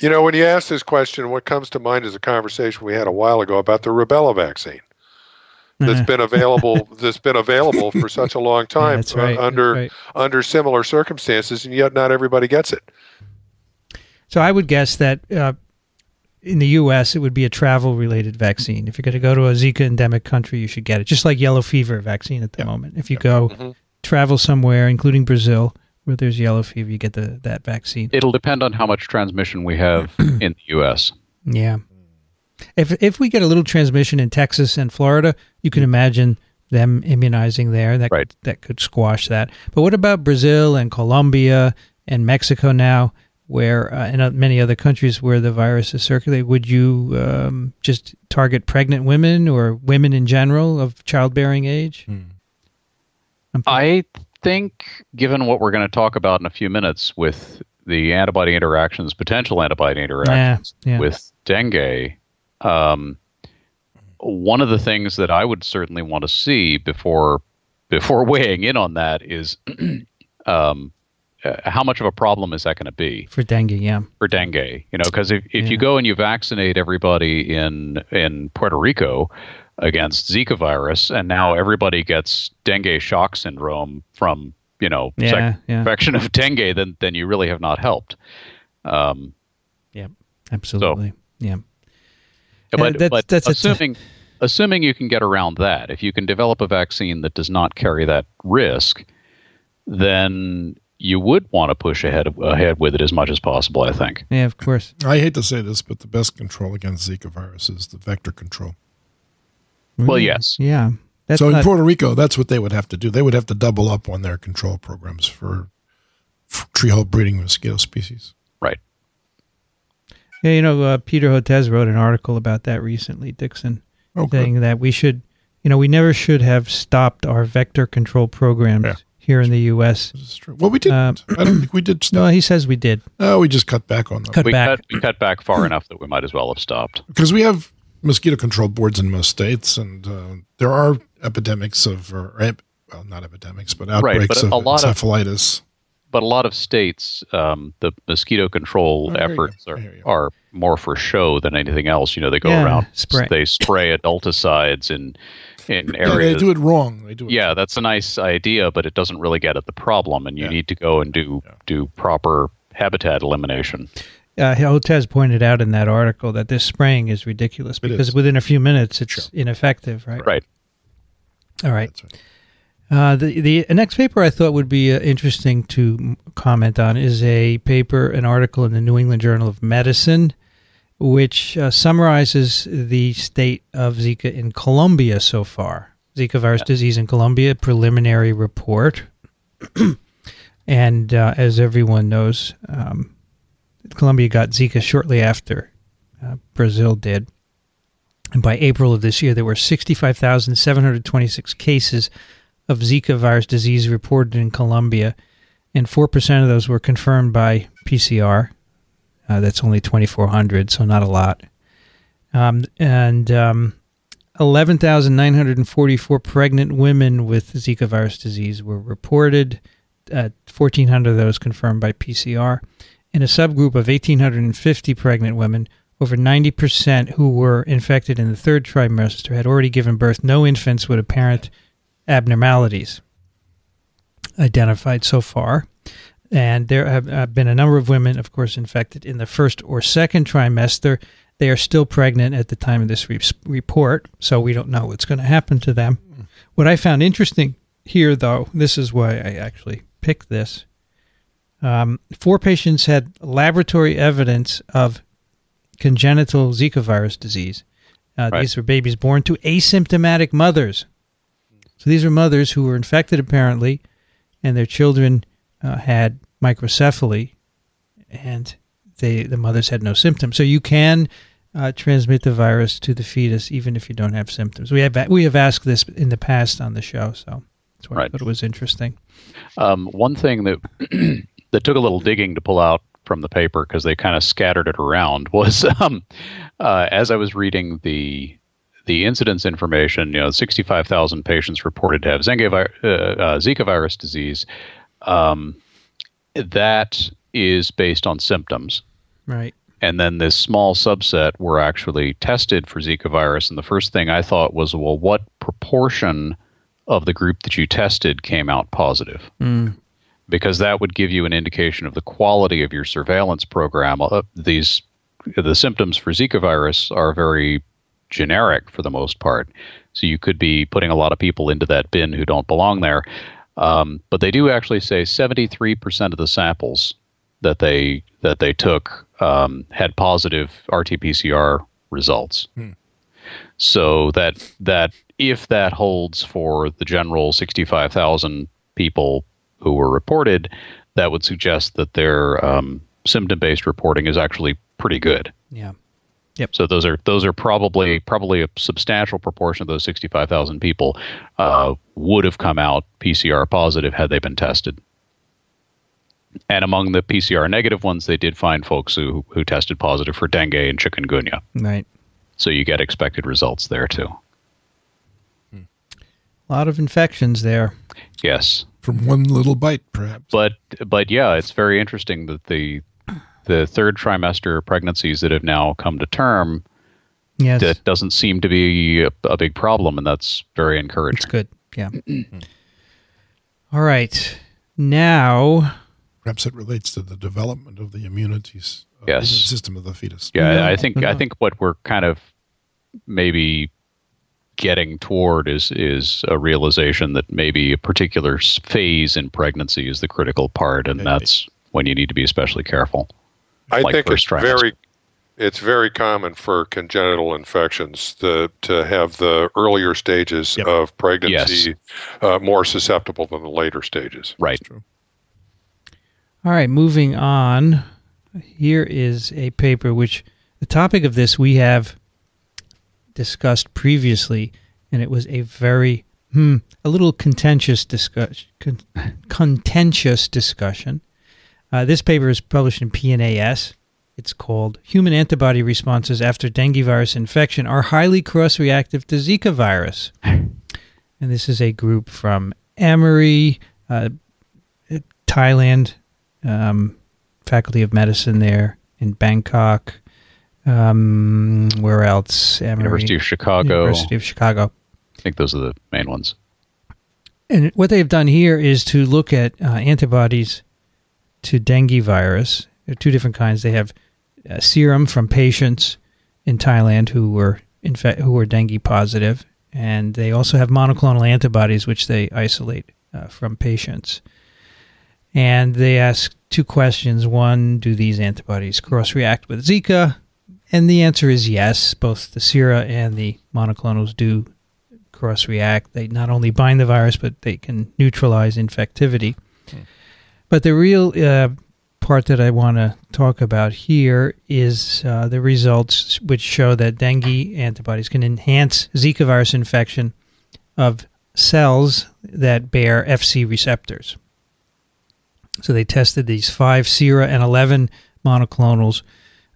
You know, when you ask this question, what comes to mind is a conversation we had a while ago about the rubella vaccine that's Uh-huh. been available. that's been available for such a long time that's uh, right. that's under right. under similar circumstances, and yet not everybody gets it. So, I would guess that uh, in the U.S., it would be a travel related vaccine. If you're going to go to a Zika endemic country, you should get it, just like yellow fever vaccine at the moment. If you go Mhm. travel somewhere, including Brazil, where there's yellow fever, you get the that vaccine. It'll depend on how much transmission we have in the U.S. Yeah. If if we get a little transmission in Texas and Florida, you can imagine them immunizing there. That Right. that could squash that. But what about Brazil and Colombia and Mexico now, where uh, and uh, many other countries where the virus is circulating? Would you um, just target pregnant women or women in general of childbearing age? I'm I think, given what we're going to talk about in a few minutes with the antibody interactions, potential antibody interactions yeah. with dengue, um, one of the things that I would certainly want to see before before weighing in on that is um, uh, how much of a problem is that going to be for dengue, yeah. for dengue? You know, because if, if Yeah. you go and you vaccinate everybody in in Puerto Rico against Zika virus, and now everybody gets dengue shock syndrome from you know Yeah, sec- yeah. infection of dengue, then then you really have not helped. Um, yeah, Absolutely. yeah. but Uh, that's- but that's assuming assuming you can get around that, if you can develop a vaccine that does not carry that risk, then you would want to push ahead ahead with it as much as possible. I think. Yeah, of course. I hate to say this, but the best control against Zika virus is the vector control. Well, yes. Yeah. That's so in not- Puerto Rico, that's what they would have to do. They would have to double up on their control programs for, for treehole breeding mosquito species. Right. Yeah, you know, uh, Peter Hotez wrote an article about that recently, Dixon. Oh, good. saying that we should, you know, we never should have stopped our vector control programs Yeah. Here in the U.S. This is true. Well, we did. Um, I don't think we did. No, he says we did. No, we just cut back on them Cut we back. cut we cut back far enough that we might as well have stopped. because we have mosquito control boards in most states, and uh, there are epidemics of, or, well, not epidemics, but outbreaks but of a lot of- encephalitis. But a lot of states, um, the mosquito control I hear you. efforts are, are more for show than anything else. You know, they go Yeah, around, spray. they spray adulticides in in Yeah, they do it wrong. They do it. yeah, that's a nice idea, but it doesn't really get at the problem, and you Yeah. need to go and do Yeah. do proper habitat elimination. Uh, Hotez pointed out in that article that this spraying is ridiculous because is. within a few minutes it's Sure. ineffective, right? Right. All right. That's right. Uh, the the next paper I thought would be uh, interesting to comment on is a paper, an article in the New England Journal of Medicine, which uh, summarizes the state of Zika in Colombia so far. Zika virus disease in Colombia, preliminary report. and uh, as everyone knows, um, Colombia got Zika shortly after uh, Brazil did. And by April of this year, there were 65,726 cases of Zika virus disease reported in Colombia, and 4% of those were confirmed by PCR. Uh, that's only 2,400, so not a lot. Um, and um, 11,944 pregnant women with Zika virus disease were reported, uh, 1,400 of those confirmed by PCR. In a subgroup of 1,850 pregnant women, over 90% who were infected in the third trimester had already given birth. No infants with apparent abnormalities identified so far. And there have been a number of women, of course, infected in the first or second trimester. They are still pregnant at the time of this re- report, so we don't know what's going to happen to them. What I found interesting here, though, this is why I actually picked this. Um, four patients had laboratory evidence of congenital Zika virus disease. Uh, Right. These were babies born to asymptomatic mothers. So these are mothers who were infected apparently, and their children uh, had microcephaly, and they the mothers had no symptoms. So you can uh, transmit the virus to the fetus even if you don't have symptoms. We have we have asked this in the past on the show, so that's why I Right. thought it was interesting. Um, one thing that that took a little digging to pull out from the paper because they kind of scattered it around was um, uh, as I was reading the the incidence information. You know, 65,000 patients reported to have Zika, uh, uh, Zika virus disease. Um, that is based on symptoms. Right. And then this small subset were actually tested for Zika virus. And the first thing I thought was, well, what proportion of the group that you tested came out positive? Mm. Because that would give you an indication of the quality of your surveillance program. Uh, these the symptoms for Zika virus are very generic for the most part. So you could be putting a lot of people into that bin who don't belong there. Um, but they do actually say 73% of the samples that they that they took um, had positive RT-PCR results. So that that if that holds for the general 65,000 people who were reported, that would suggest that their um, symptom-based reporting is actually pretty good. Yeah. So those are those are probably probably a substantial proportion of those 65,000 people uh, would have come out PCR positive had they been tested. And among the PCR negative ones, they did find folks who who tested positive for dengue and chikungunya. Right. So you get expected results there too. A lot of infections there. Yes, From one little bite, perhaps. but but yeah, it's very interesting that the the third trimester pregnancies that have now come to term Yes. that doesn't seem to be a, a big problem, and that's very encouraging. It's good. Yeah. All right. Now, Perhaps it relates to the development of the immunities of Yes. the system of the fetus. Yeah, No, I think no. I uh-huh. think what we're kind of maybe getting toward is is a realization that maybe a particular phase in pregnancy is the critical part, and Maybe. that's when you need to be especially careful. I like think it's first trimester. very it's very common for congenital infections the, to have the earlier stages Yep. of pregnancy uh, more susceptible than the later stages. Right. all right, moving on. Here is a paper which the topic of this we have discussed previously, and it was a very hmm, a little contentious discussion. Con- contentious discussion. Uh, this paper is published in PNAS. It's called Human Antibody Responses After Dengue Virus Infection Are Highly Cross Reactive to Zika Virus. and this is a group from Emory, uh, Thailand, um, Faculty of Medicine there in Bangkok. Um, where else? Emory, University of Chicago. University of Chicago. I think those are the main ones. And what they've done here is to look at uh, antibodies to dengue virus. There are two different kinds. They have uh, serum from patients in Thailand who were infe- who were dengue positive, and they also have monoclonal antibodies which they isolate uh, from patients. And they ask two questions: one, do these antibodies cross-react with Zika? And the answer is yes. Both the sera and the monoclonals do cross-react. They not only bind the virus, but they can neutralize infectivity. Hmm. But the real uh, part that I want to talk about here is uh, the results which show that dengue antibodies can enhance Zika virus infection of cells that bear FC receptors. So they tested these five sera and 11 monoclonals,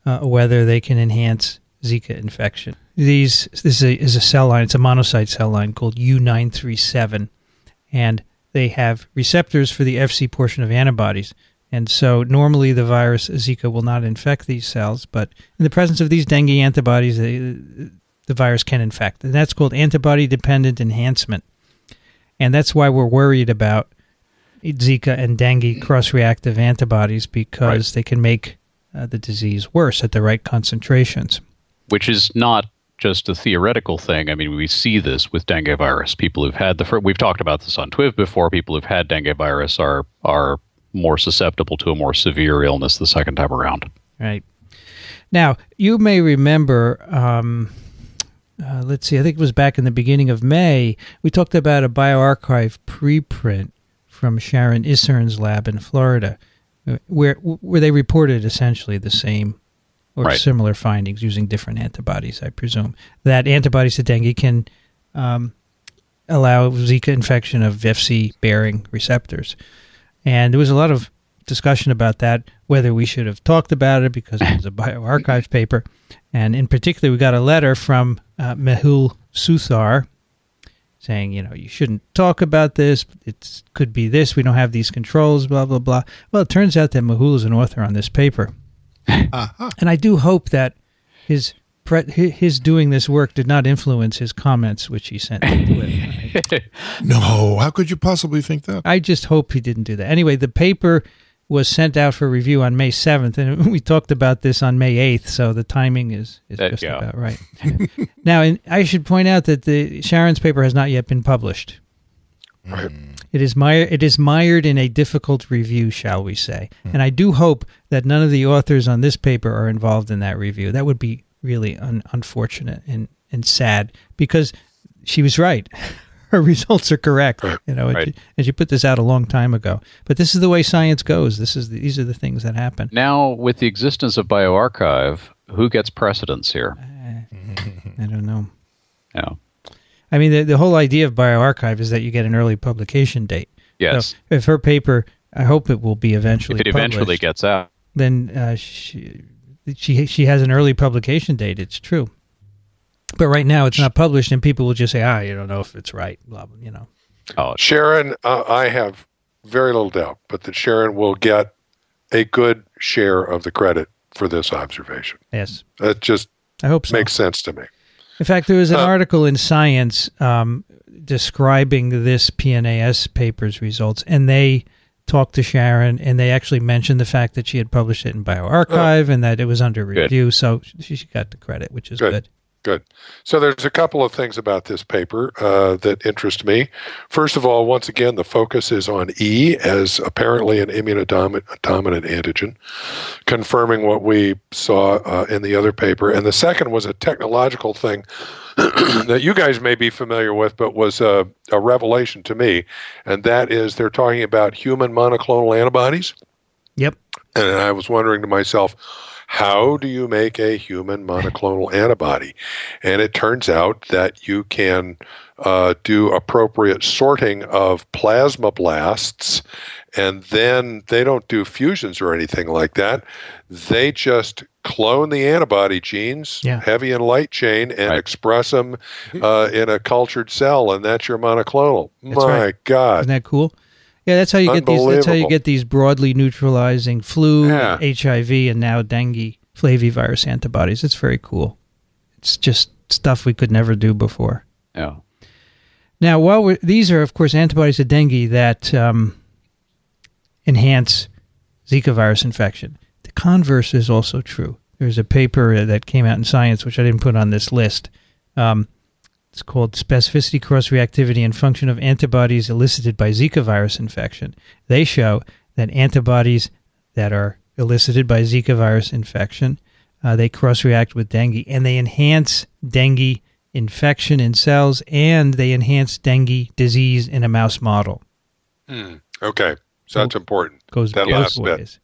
uh, whether they can enhance Zika infection. These this is a, is a cell line. It's a monocyte cell line called U937, and they have receptors for the FC portion of antibodies. And so normally the virus Zika will not infect these cells, but in the presence of these dengue antibodies, the, the virus can infect. And that's called antibody dependent enhancement. And that's why we're worried about Zika and dengue cross reactive antibodies because right. they can make uh, the disease worse at the right concentrations. Which is not just a theoretical thing. I mean, we see this with dengue virus. People who've had the we've talked about this on TWIV before. People who've had dengue virus are are more susceptible to a more severe illness the second time around. Right. Now, you may remember, um, uh, let's see, I think it was back in the beginning of May, we talked about a bioRxiv preprint from Sharon Isern's lab in Florida, uh, where where they reported essentially the same or right. similar findings using different antibodies, I presume. That antibodies to dengue can um, allow Zika infection of FC bearing receptors. And there was a lot of discussion about that, whether we should have talked about it because it was a bioRxiv paper. And in particular, we got a letter from uh, Mehul Suthar saying, you know, you shouldn't talk about this. It could be this. We don't have these controls, blah, blah, blah. Well, it turns out that Mehul is an author on this paper. Uh-huh. And I do hope that his his doing this work did not influence his comments, which he sent. With, no, how could you possibly think that? I just hope he didn't do that. Anyway, the paper was sent out for review on May 7th, and we talked about this on May 8th, so the timing is, is just about right. now, and I should point out that the Sharon's paper has not yet been published. Right. It is mired, it is mired in a difficult review, shall we say. Hmm. And I do hope that none of the authors on this paper are involved in that review. That would be really un- unfortunate and, and sad because she was right. Her results are correct. You know, right. and she put this out a long time ago. But this is the way science goes. This is the, these are the things that happen. Now, with the existence of bioRxiv, who gets precedence here? Uh, I don't know. Yeah. I mean, the, the whole idea of bioRxiv is that you get an early publication date. Yes. So if her paper, I hope it will be eventually. If it eventually gets out, then uh, she she she has an early publication date. It's true, but right now it's not published, and people will just say, "Ah, you don't know if it's right." Blah, blah you know. Oh, Sharon, uh, I have very little doubt, but that Sharon will get a good share of the credit for this observation. Yes, that just I hope so. makes sense to me. In fact, there was an uh, article in Science um, describing this PNAS paper's results, and they talked to Sharon, and they actually mentioned the fact that she had published it in oh. and that it was under review. Good. So she got the credit, which is good. good. Good. So there's a couple of things about this paper uh, that interest me. First of all, once again, the focus is on E as apparently an immunodominant antigen, confirming what we saw uh, in the other paper. And the second was a technological thing that you guys may be familiar with, but was a, a revelation to me. And that is they're talking about human monoclonal antibodies. Yep. And I was wondering to myself, how do you make a human monoclonal antibody? And it turns out that you can uh, do appropriate sorting of plasmablasts, and then they don't do fusions or anything like that. They just clone the antibody genes, Yeah. heavy and light chain, and Right. express them uh, in a cultured cell, and that's your monoclonal. That's My right. God. Isn't that cool? Yeah, that's how you get these. That's how you get these broadly neutralizing flu, Yeah. HIV, and now dengue flavivirus antibodies. It's very cool. It's just stuff we could never do before. Yeah. Now, while we're, these are, of course, antibodies to dengue that um, enhance Zika virus infection, the converse is also true. There's a paper that came out in Science, which I didn't put on this list. Um, it's called Specificity, Cross Reactivity, and Function of Antibodies Elicited by Zika virus infection. They show that antibodies that are elicited by Zika virus infection, uh, they cross react with dengue and they enhance dengue infection in cells and they enhance dengue disease in a mouse model. Hmm. Okay, so that's important. Goes That both last bit. ways.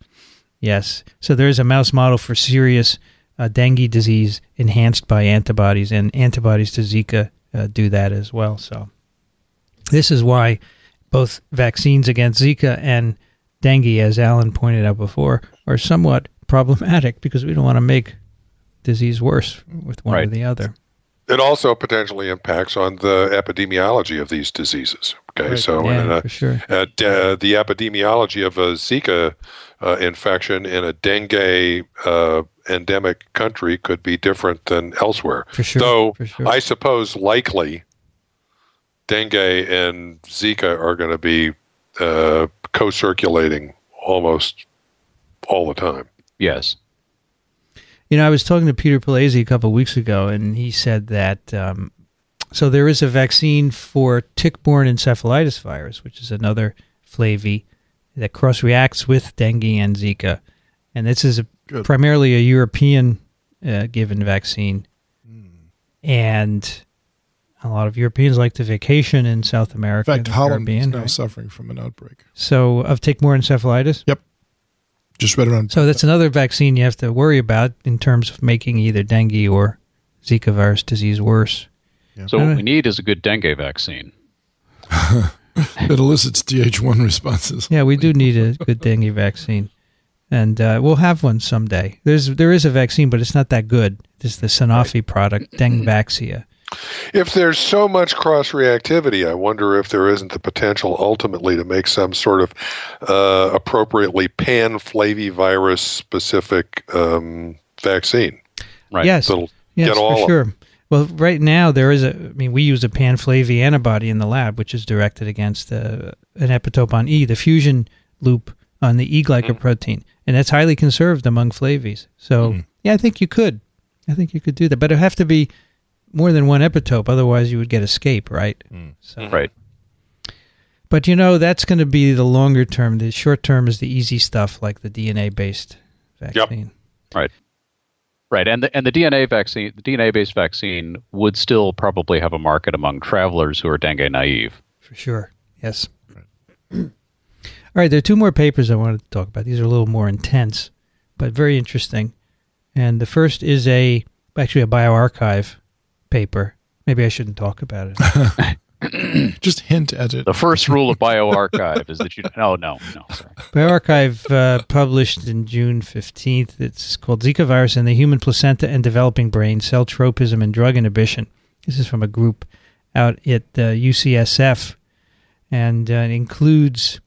Yes. So there is a mouse model for serious uh, dengue disease enhanced by antibodies, and antibodies to Zika uh, do that as well. So this is why both vaccines against Zika and dengue, as Alan pointed out before, are somewhat problematic because we don't want to make disease worse with one or the other. It also potentially impacts on the epidemiology of these diseases. Okay, Right. so in yeah, a, for sure. uh, d- the epidemiology of a Zika uh, infection in a dengue uh, endemic country could be different than elsewhere. For sure. Though for sure. I suppose likely dengue and Zika are going to be uh, co-circulating almost all the time. Yes. You know, I was talking to Peter Palazzi a couple of weeks ago, and he said that um, so there is a vaccine for tick-borne encephalitis virus, which is another flavy that cross-reacts with dengue and Zika, and this is a, Good. primarily a European uh, given vaccine, and a lot of Europeans like to vacation in South America. In fact, and the Holland is now right? suffering from an outbreak. So of tick-borne encephalitis. Yep. Just read it on. So that's another vaccine you have to worry about in terms of making either dengue or Zika virus disease worse. So Uh, what we need is a good dengue vaccine. it elicits DH1 responses. Yeah, we do need a good dengue vaccine, and uh, we'll have one someday. There's there is a vaccine, but it's not that good. It's the Sanofi product, Dengvaxia. If there's so much cross reactivity, I wonder if there isn't the potential ultimately to make some sort of uh, appropriately pan flavivirus specific um, vaccine. Right. Yes, That'll yes, get all for sure. Well, right now there is a. I mean, we use a panflavy antibody in the lab, which is directed against uh, an epitope on E, the fusion loop on the E glycoprotein, and that's highly conserved among flavies. So, Mm. yeah, I think you could. I think you could do that, but it would have to be more than one epitope. Otherwise, you would get escape, right? Mm. So, Right. But you know, that's going to be the longer term. The short term is the easy stuff, like the DNA based vaccine. Right. Right, and the and the DNA vaccine, the DNA based vaccine would still probably have a market among travelers who are dengue naive. For sure. Yes. All right. There are two more papers I wanted to talk about. These are a little more intense, but very interesting. And the first is a actually a bioarchive paper. Maybe I shouldn't talk about it. Just hint at it. The first rule of bioarchive is that you no no no sorry. bioarchive uh, published in June 15th. It's called Zika virus in the human placenta and developing brain, cell tropism and drug inhibition. This is from a group out at uh, UCSF, and uh, it includes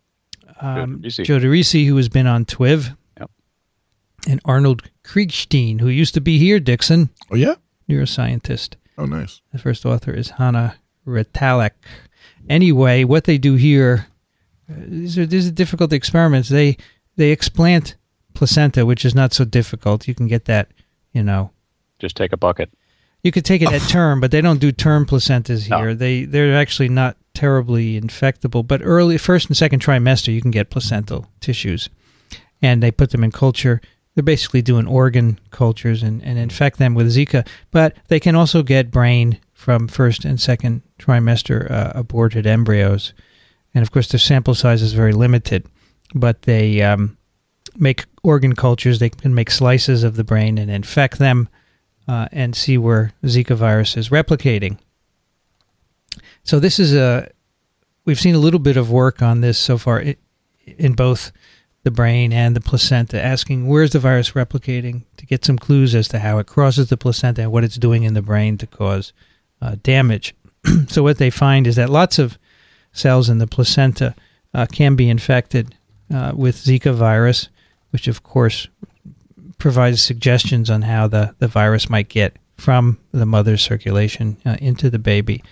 um, Joe DeRisi. Who has been on TWIV, Yep. and Arnold Kriegstein, who used to be here, Dixon, Oh, yeah? neuroscientist. Oh, nice. The first author is Hannah Retalek. Anyway, what they do here, uh, these are these are difficult experiments. They they explant placenta, which is not so difficult. You can get that, you know. Just take a bucket. You could take it at term, but they don't do term placentas No. here. They they're actually not terribly infectable. But early first and second trimester, you can get placental tissues, and they put them in culture. They're basically doing organ cultures and, and infect them with Zika. But they can also get brain from first and second trimester uh, aborted embryos, and of course their sample size is very limited. But they um, make organ cultures. They can make slices of the brain and infect them uh, and see where Zika virus is replicating. So this is a we've seen a little bit of work on this so far in both the brain and the placenta, asking where's the virus replicating to get some clues as to how it crosses the placenta and what it's doing in the brain to cause uh, damage. so what they find is that lots of cells in the placenta uh, can be infected uh, with Zika virus, which of course provides suggestions on how the, the virus might get from the mother's circulation uh, into the baby.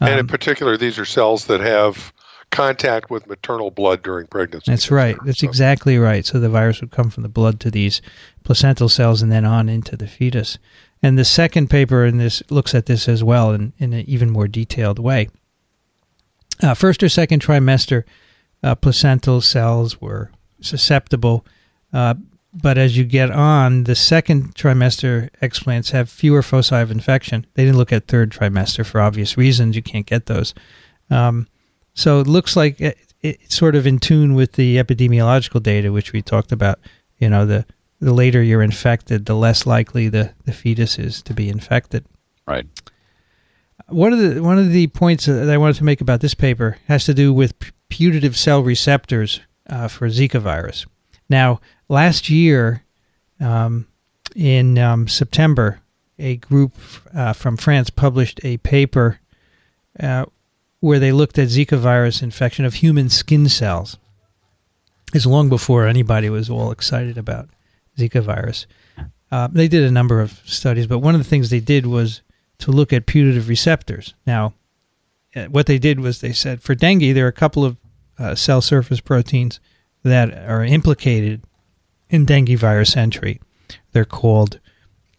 Um, and in um, particular, these are cells that have contact with maternal blood during pregnancy. That's right. That's so. exactly right. So the virus would come from the blood to these placental cells and then on into the fetus. And the second paper in this looks at this as well in, in an even more detailed way. Uh, first or second trimester, uh, placental cells were susceptible. Uh, but as you get on, the second trimester explants have fewer foci of infection. They didn't look at third trimester for obvious reasons. You can't get those. Um, so it looks like it, it's sort of in tune with the epidemiological data, which we talked about. You know, the, the later you're infected, the less likely the, the fetus is to be infected. Right. One of the one of the points that I wanted to make about this paper has to do with putative cell receptors uh, for Zika virus. Now, last year, um, in um, September, a group uh, from France published a paper uh, where they looked at Zika virus infection of human skin cells. It's long before anybody was all excited about Zika virus. Uh, they did a number of studies, but one of the things they did was to look at putative receptors. Now, uh, what they did was they said for dengue, there are a couple of uh, cell surface proteins that are implicated in dengue virus entry. They're called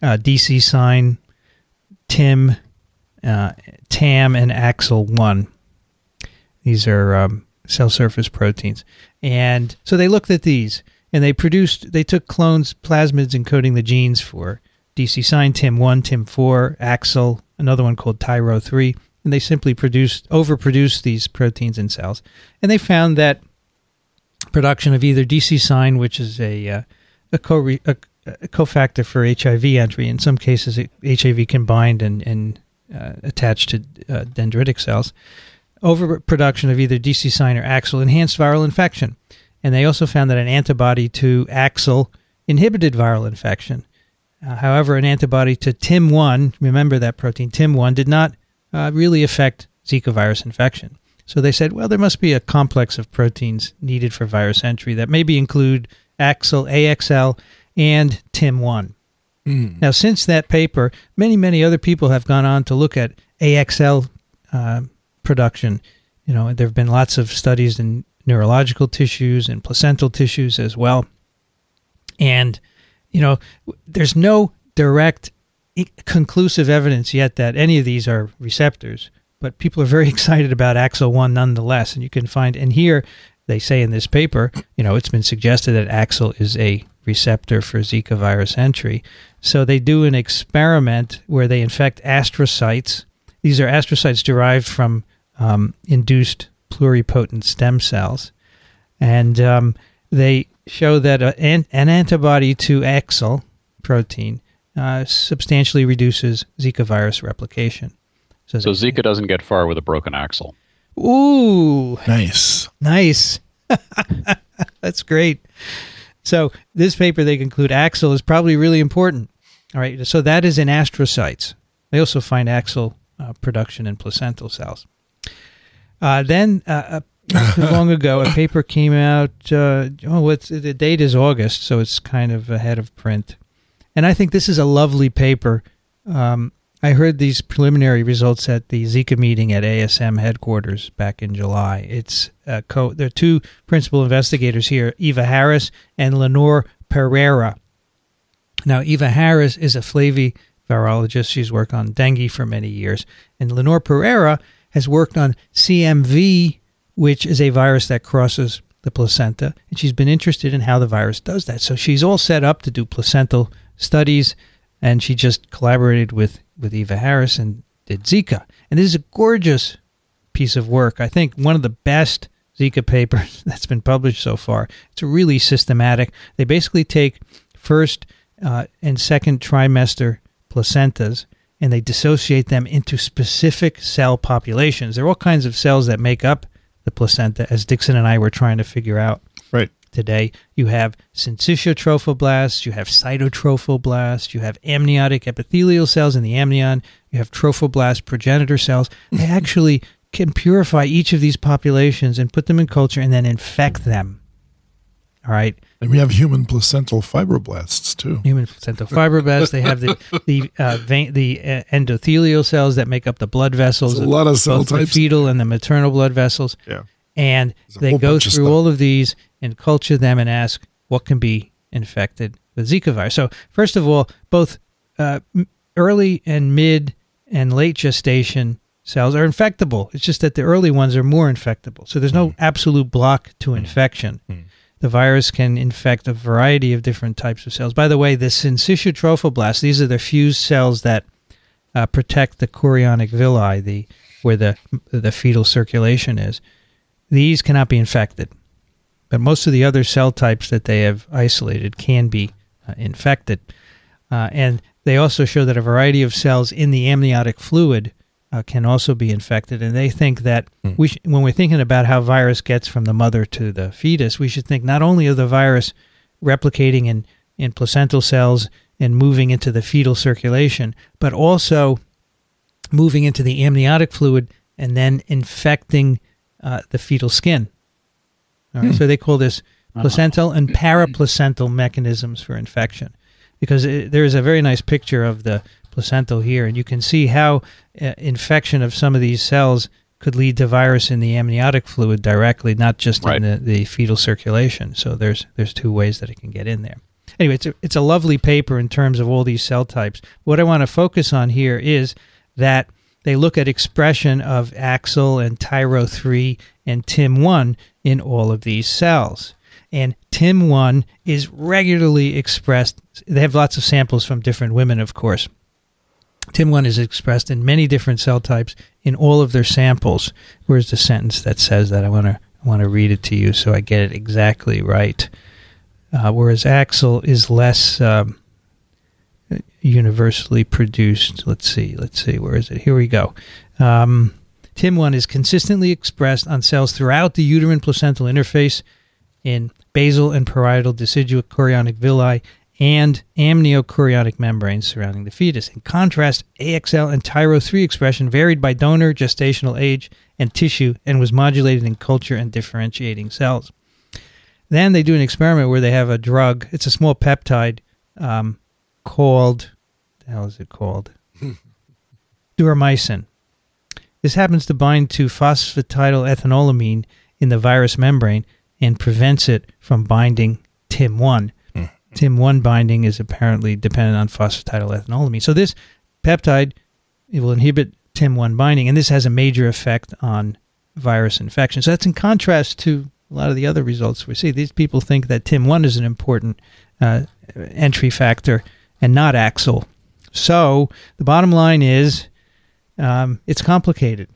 uh, DC sign, TIM, uh, TAM, and AXL1. These are um, cell surface proteins. And so they looked at these and they produced, they took clones, plasmids encoding the genes for DC sign, TIM1, TIM4, AXL, another one called Tyro3, and they simply produced, overproduced these proteins in cells. And they found that production of either DC sign, which is a uh, a, co- a, a, cofactor for HIV entry. In some cases, it, HIV can bind and, and uh, attach to uh, dendritic cells. Overproduction of either DC sign or AXL enhanced viral infection. And they also found that an antibody to AXL inhibited viral infection. Uh, however, an antibody to TIM1, remember that protein, TIM1, did not uh, really affect Zika virus infection. So they said, well, there must be a complex of proteins needed for virus entry that maybe include AXL, AXL, and TIM1. Mm. Now, since that paper, many, many other people have gone on to look at AXL uh, production. You know, there have been lots of studies in neurological tissues and placental tissues as well. And, you know, there's no direct conclusive evidence yet that any of these are receptors but people are very excited about AXL1 nonetheless. And you can find, and here they say in this paper, you know, it's been suggested that AXL is a receptor for Zika virus entry. So they do an experiment where they infect astrocytes. These are astrocytes derived from um, induced pluripotent stem cells. And um, they show that a, an, an, antibody to AXL protein uh, substantially reduces Zika virus replication. So, so Zika doesn't get far with a broken axle. Ooh, nice, nice. That's great. So this paper they conclude axle is probably really important. All right, so that is in astrocytes. They also find axle uh, production in placental cells. Uh, then, uh, uh long ago, a paper came out. Uh, oh, what's the date is August, so it's kind of ahead of print. And I think this is a lovely paper. Um, I heard these preliminary results at the Zika meeting at ASM headquarters back in July. It's uh, co- there are two principal investigators here, Eva Harris and Lenore Pereira. Now, Eva Harris is a flavivirologist. She's worked on dengue for many years, and Lenore Pereira has worked on CMV, which is a virus that crosses the placenta, and she's been interested in how the virus does that. So she's all set up to do placental studies, and she just collaborated with with Eva Harris and did Zika. And this is a gorgeous piece of work. I think one of the best Zika papers that's been published so far. It's really systematic. They basically take first uh, and second trimester placentas and they dissociate them into specific cell populations. There are all kinds of cells that make up the placenta, as Dixon and I were trying to figure out. Today. You have syncytiotrophoblasts, you have cytotrophoblasts, you have amniotic epithelial cells in the amnion, you have trophoblast progenitor cells. They actually can purify each of these populations and put them in culture and then infect them. All right. And we have human placental fibroblasts too. Human placental fibroblasts. They have the the uh, vein, the uh, endothelial cells that make up the blood vessels. A lot of cell both the fetal and the maternal blood vessels. Yeah. And they go through all of these and culture them and ask what can be infected with Zika virus. So first of all, both uh, early and mid and late gestation cells are infectable. It's just that the early ones are more infectable. So there's no absolute block to infection. The virus can infect a variety of different types of cells. By the way, the syncytiotrophoblasts, these are the fused cells that uh, protect the chorionic villi, the where the the fetal circulation is. These cannot be infected, but most of the other cell types that they have isolated can be uh, infected. Uh, and they also show that a variety of cells in the amniotic fluid uh, can also be infected. And they think that we sh- when we're thinking about how virus gets from the mother to the fetus, we should think not only of the virus replicating in, in placental cells and moving into the fetal circulation, but also moving into the amniotic fluid and then infecting uh, the fetal skin. All right, So they call this placental and paraplacental mechanisms for infection, because it, there is a very nice picture of the placental here, and you can see how uh, infection of some of these cells could lead to virus in the amniotic fluid directly, not just Right. in the, the fetal circulation. So there's there's two ways that it can get in there. Anyway, it's a, it's a lovely paper in terms of all these cell types. What I want to focus on here is that they look at expression of AXL and Tyro3 and TIM1 in all of these cells. And TIM1 is regularly expressed. They have lots of samples from different women, of course. TIM1 is expressed in many different cell types in all of their samples. Where's the sentence that says that? I want to I want to read it to you so I get it exactly right. Uh, whereas AXL is less um, universally produced. Let's see. Let's see. Where is it? Here we go. Um, TIM1 is consistently expressed on cells throughout the uterine placental interface in basal and parietal decidual chorionic villi and amniochorionic membranes surrounding the fetus. In contrast, AXL and Tyro3 expression varied by donor, gestational age, and tissue and was modulated in culture and differentiating cells. Then they do an experiment where they have a drug. It's a small peptide um, called, the hell is it called? Duramycin. This happens to bind to phosphatidylethanolamine in the virus membrane and prevents it from binding TIM1. TIM1 binding is apparently dependent on phosphatidylethanolamine. So this peptide it will inhibit TIM1 binding, and this has a major effect on virus infection. So that's in contrast to a lot of the other results we see. These people think that TIM1 is an important uh, entry factor and not AXL. So the bottom line is um, it's complicated.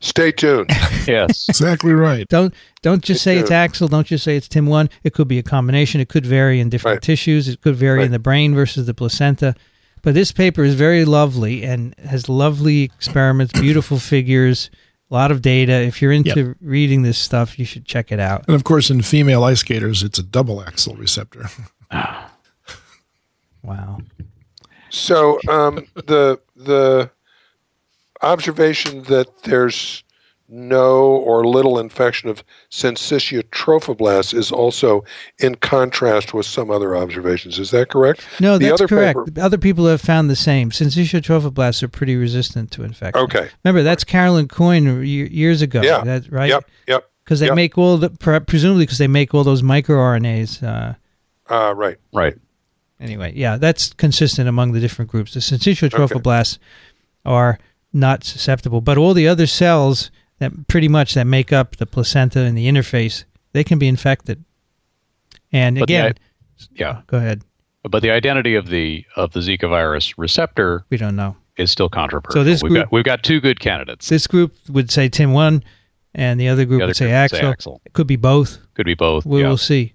Stay tuned. Yes. Exactly right. Don't don't just say It it's could. axle. Don't just say it's TIM1. It could be a combination. It could vary in different Right. tissues. It could vary in the brain versus the placenta. But this paper is very lovely and has lovely experiments, beautiful figures, a lot of data. If you're into reading this stuff, you should check it out. And of course, in female ice skaters, it's a double axle receptor. Wow. So um, the the observation that there's no or little infection of syncytiotrophoblasts is also in contrast with some other observations. Is that correct? No, The that's other correct. paper- Other people have found the same. Syncytiotrophoblasts are pretty resistant to infection. Okay. Remember, that's Carolyn Coyne years ago. Yeah. That, right? Yep. Yep. Because they Yep. make all the, presumably because they make all those microRNAs. Uh, Uh, right. right. Anyway, yeah, that's consistent among the different groups. The syncytial syncytiotrophoblasts are not susceptible, but all the other cells that pretty much that make up the placenta and the interface, they can be infected. And But again, Yeah. go ahead. But the identity of the of the Zika virus receptor We don't know. is still controversial. So this we've group- got we've got two good candidates. This group would say TIM1, and the other group The other would say would say Axel. Axel. It could be both. Could be both. We yeah. will see.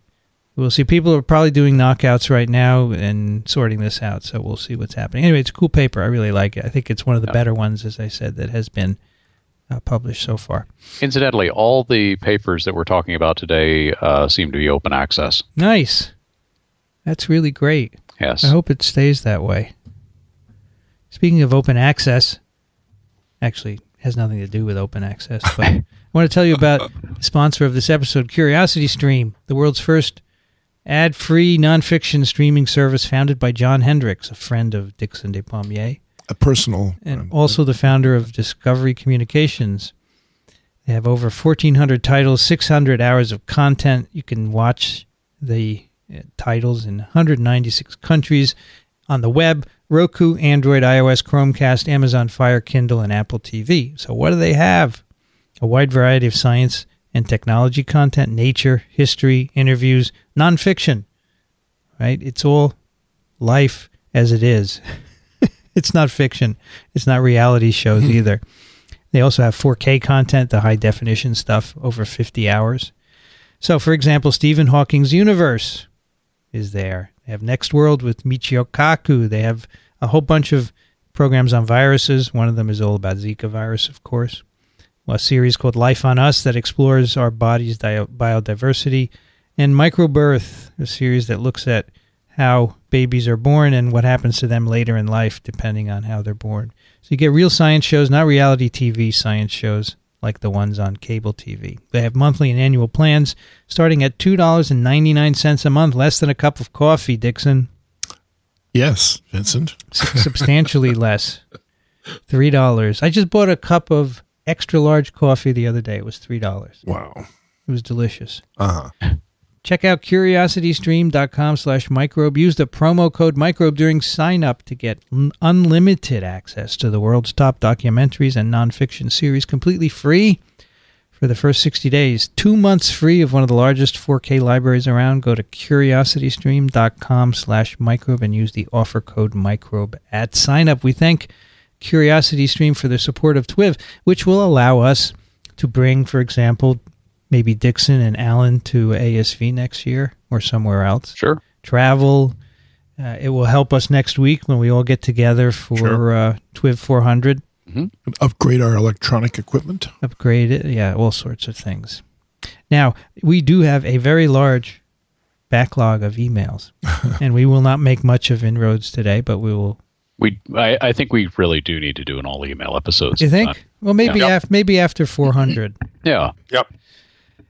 We'll see. People are probably doing knockouts right now and sorting this out, so we'll see what's happening. Anyway, it's a cool paper. I really like it. I think it's one of the Yeah. better ones, as I said, that has been uh, published so far. Incidentally, all the papers that we're talking about today uh, seem to be open access. Nice. That's really great. Yes. I hope it stays that way. Speaking of open access, actually has nothing to do with open access, but I want to tell you about the sponsor of this episode, Curiosity Stream, the world's first ad-free nonfiction streaming service founded by John Hendricks, a friend of Dixon de Pommier, A personal. and um, also the founder of Discovery Communications. They have over 1,400 titles, 600 hours of content. You can watch the uh, titles in 196 countries on the web, Roku, Android, iOS, Chromecast, Amazon Fire, Kindle, and Apple TV. So, what do they have? A wide variety of science and technology content, nature, history, interviews, nonfiction. Right? It's all life as it is. it's not fiction. It's not reality shows mm-hmm. either. They also have 4K content, the high definition stuff, over 50 hours. So, for example, Stephen Hawking's universe is there. They have Next World with Michio Kaku. They have a whole bunch of programs on viruses. One of them is all about Zika virus, of course. A series called Life on Us that explores our body's di- biodiversity. And Microbirth, a series that looks at how babies are born and what happens to them later in life, depending on how they're born. So you get real science shows, not reality TV science shows like the ones on cable TV. They have monthly and annual plans starting at $2.99 a month, less than a cup of coffee, Dixon. yes, Vincent. Substantially less. $3. I just bought a cup of extra large coffee the other day. It was $3. Wow. It was delicious. Uh huh. Check out curiositystream.com slash microbe. Use the promo code microbe during sign up to get unlimited access to the world's top documentaries and nonfiction series completely free for the first 60 days. Two months free of one of the largest 4K libraries around. Go to curiositystream.com slash microbe and use the offer code microbe at sign up. We thank Curiosity Stream for their support of TWIV, which will allow us to bring, for example, maybe Dixon and Allen to ASV next year or somewhere else. Sure. Travel. Uh, it will help us next week when we all get together for Sure. uh, TWIV 400. And upgrade our electronic equipment. Upgrade it. Yeah, all sorts of things. Now, we do have a very large backlog of emails, and we will not make much of inroads today, but we will. We, I, I think we really do need to do an all email episode. You think? sometime. Well, maybe Yeah. af- maybe after 400. Yeah. Yep.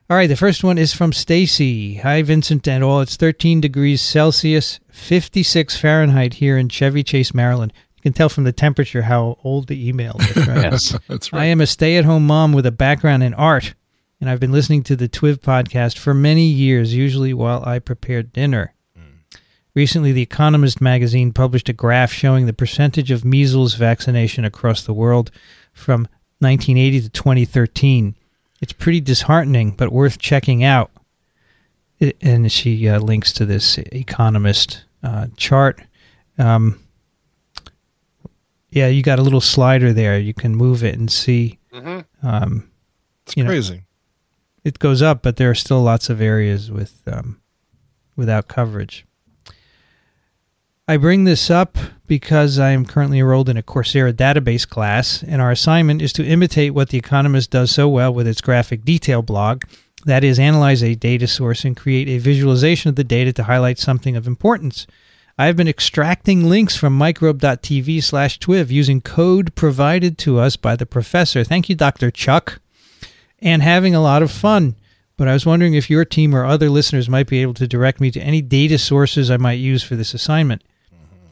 All right, the first one is from Stacy. Hi, Vincent and all. It's 13 degrees Celsius, 56 Fahrenheit here in Chevy Chase, Maryland. You can tell from the temperature how old the email is, right? Yes. That's I am a stay at home mom with a background in art, and I've been listening to the TWIV podcast for many years, usually while I prepare dinner. Recently, The Economist magazine published a graph showing the percentage of measles vaccination across the world from 1980 to 2013. It's pretty disheartening, but worth checking out. It, and she uh, links to this Economist uh, chart. Um, yeah, you got a little slider there. You can move it and see. hmm Um, It's you know. crazy. it goes up, but there are still lots of areas with um, without coverage. I bring this up because I am currently enrolled in a Coursera database class, and our assignment is to imitate what The Economist does so well with its graphic detail blog. That is, analyze a data source and create a visualization of the data to highlight something of importance. I have been extracting links from microbe.tv slash twiv using code provided to us by the professor. Thank you, Dr. Chuck and having a lot of fun. But I was wondering if your team or other listeners might be able to direct me to any data sources I might use for this assignment.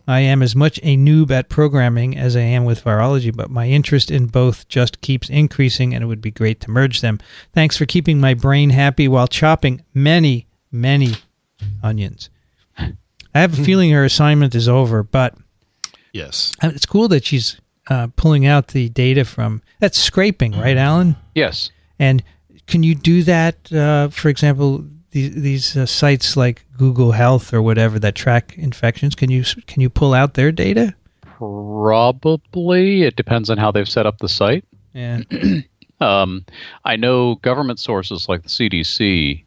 I am as much a noob at programming as I am with virology, but my interest in both just keeps increasing, and it would be great to merge them. Thanks for keeping my brain happy while chopping many, many onions. I have a feeling her assignment is over, but Yes. it's cool that she's uh, pulling out the data from that's scraping, right, Alan? Yes. And can you do that, uh, for example, these, these uh, sites like Google Health or whatever that track infections? Can you can you pull out their data? Probably. It depends on how they've set up the site. Yeah. Um, I know government sources like the CDC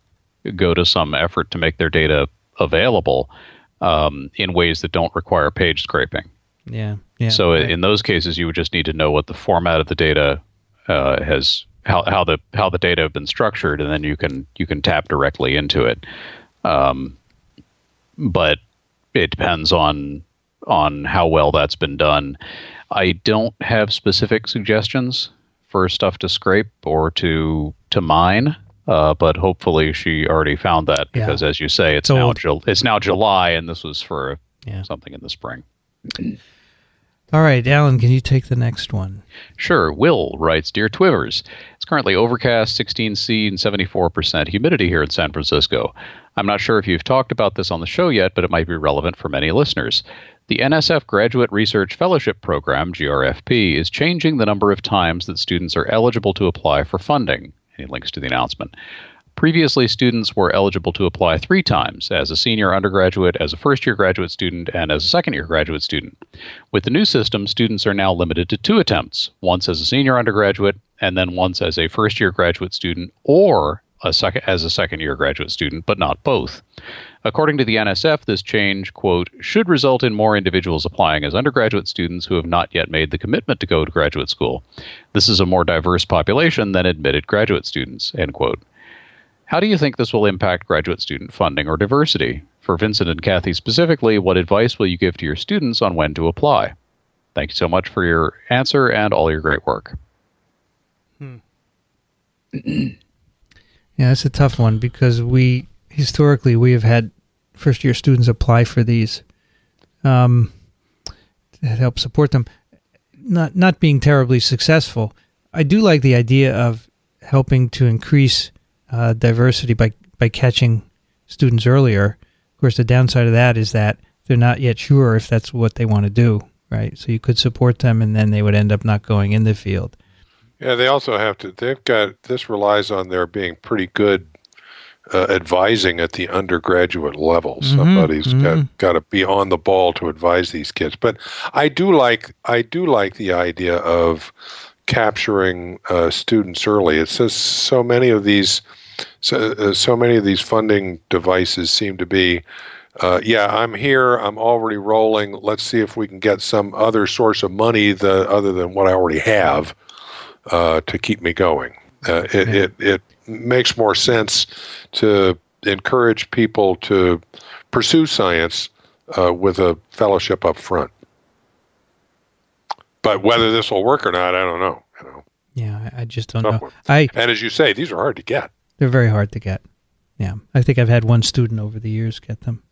go to some effort to make their data available um, in ways that don't require page scraping. Yeah. Yeah. so right. in those cases, you would just need to know what the format of the data uh, has, how, how the how the data have been structured, and then you can you can tap directly into it. Um, but it depends on on how well that's been done. I don't have specific suggestions for stuff to scrape or to to mine. Uh, but hopefully she already found that Yeah. because, as you say, it's, It's now. Jul- it's now July, and this was for Yeah. something in the spring. All right, Alan, can you take the next one? Sure. Will writes Dear Twivers, it's currently overcast, 16C, and 74% humidity here in San Francisco. I'm not sure if you've talked about this on the show yet, but it might be relevant for many listeners. The NSF Graduate Research Fellowship Program, GRFP, is changing the number of times that students are eligible to apply for funding. Any links to the announcement. Previously, students were eligible to apply three times as a senior undergraduate, as a first year graduate student, and as a second year graduate student. With the new system, students are now limited to two attempts once as a senior undergraduate, and then once as a first year graduate student or a second, as a second year graduate student, but not both. According to the NSF, this change, quote, should result in more individuals applying as undergraduate students who have not yet made the commitment to go to graduate school. This is a more diverse population than admitted graduate students, end quote. How do you think this will impact graduate student funding or diversity? For Vincent and Kathy specifically, what advice will you give to your students on when to apply? Thank you so much for your answer and all your great work. Yeah, it's a tough one because we historically we have had first year students apply for these um, to help support them. Not not being terribly successful. I do like the idea of helping to increase uh, diversity by by catching students earlier. Of course, the downside of that is that they're not yet sure if that's what they want to do. Right, so you could support them, and then they would end up not going in the field. Yeah, they also have to. They've got this relies on their being pretty good uh, advising at the undergraduate level. Mhm, Somebody's mhm. got got to be on the ball to advise these kids. But I do like I do like the idea of capturing uh, students early. It says so many of these so, uh, so many of these funding devices seem to be. Uh, yeah, I'm here. I'm already rolling. Let's see if we can get some other source of money the, other than what I already have uh, to keep me going. Uh, it, it it makes more sense to encourage people to pursue science uh, with a fellowship up front. But whether this will work or not, I don't know. You know, Yeah, I, I just don't Tough know. one. I and as you say, these are hard to get. They're very hard to get. Yeah. I think I've had one student over the years get them.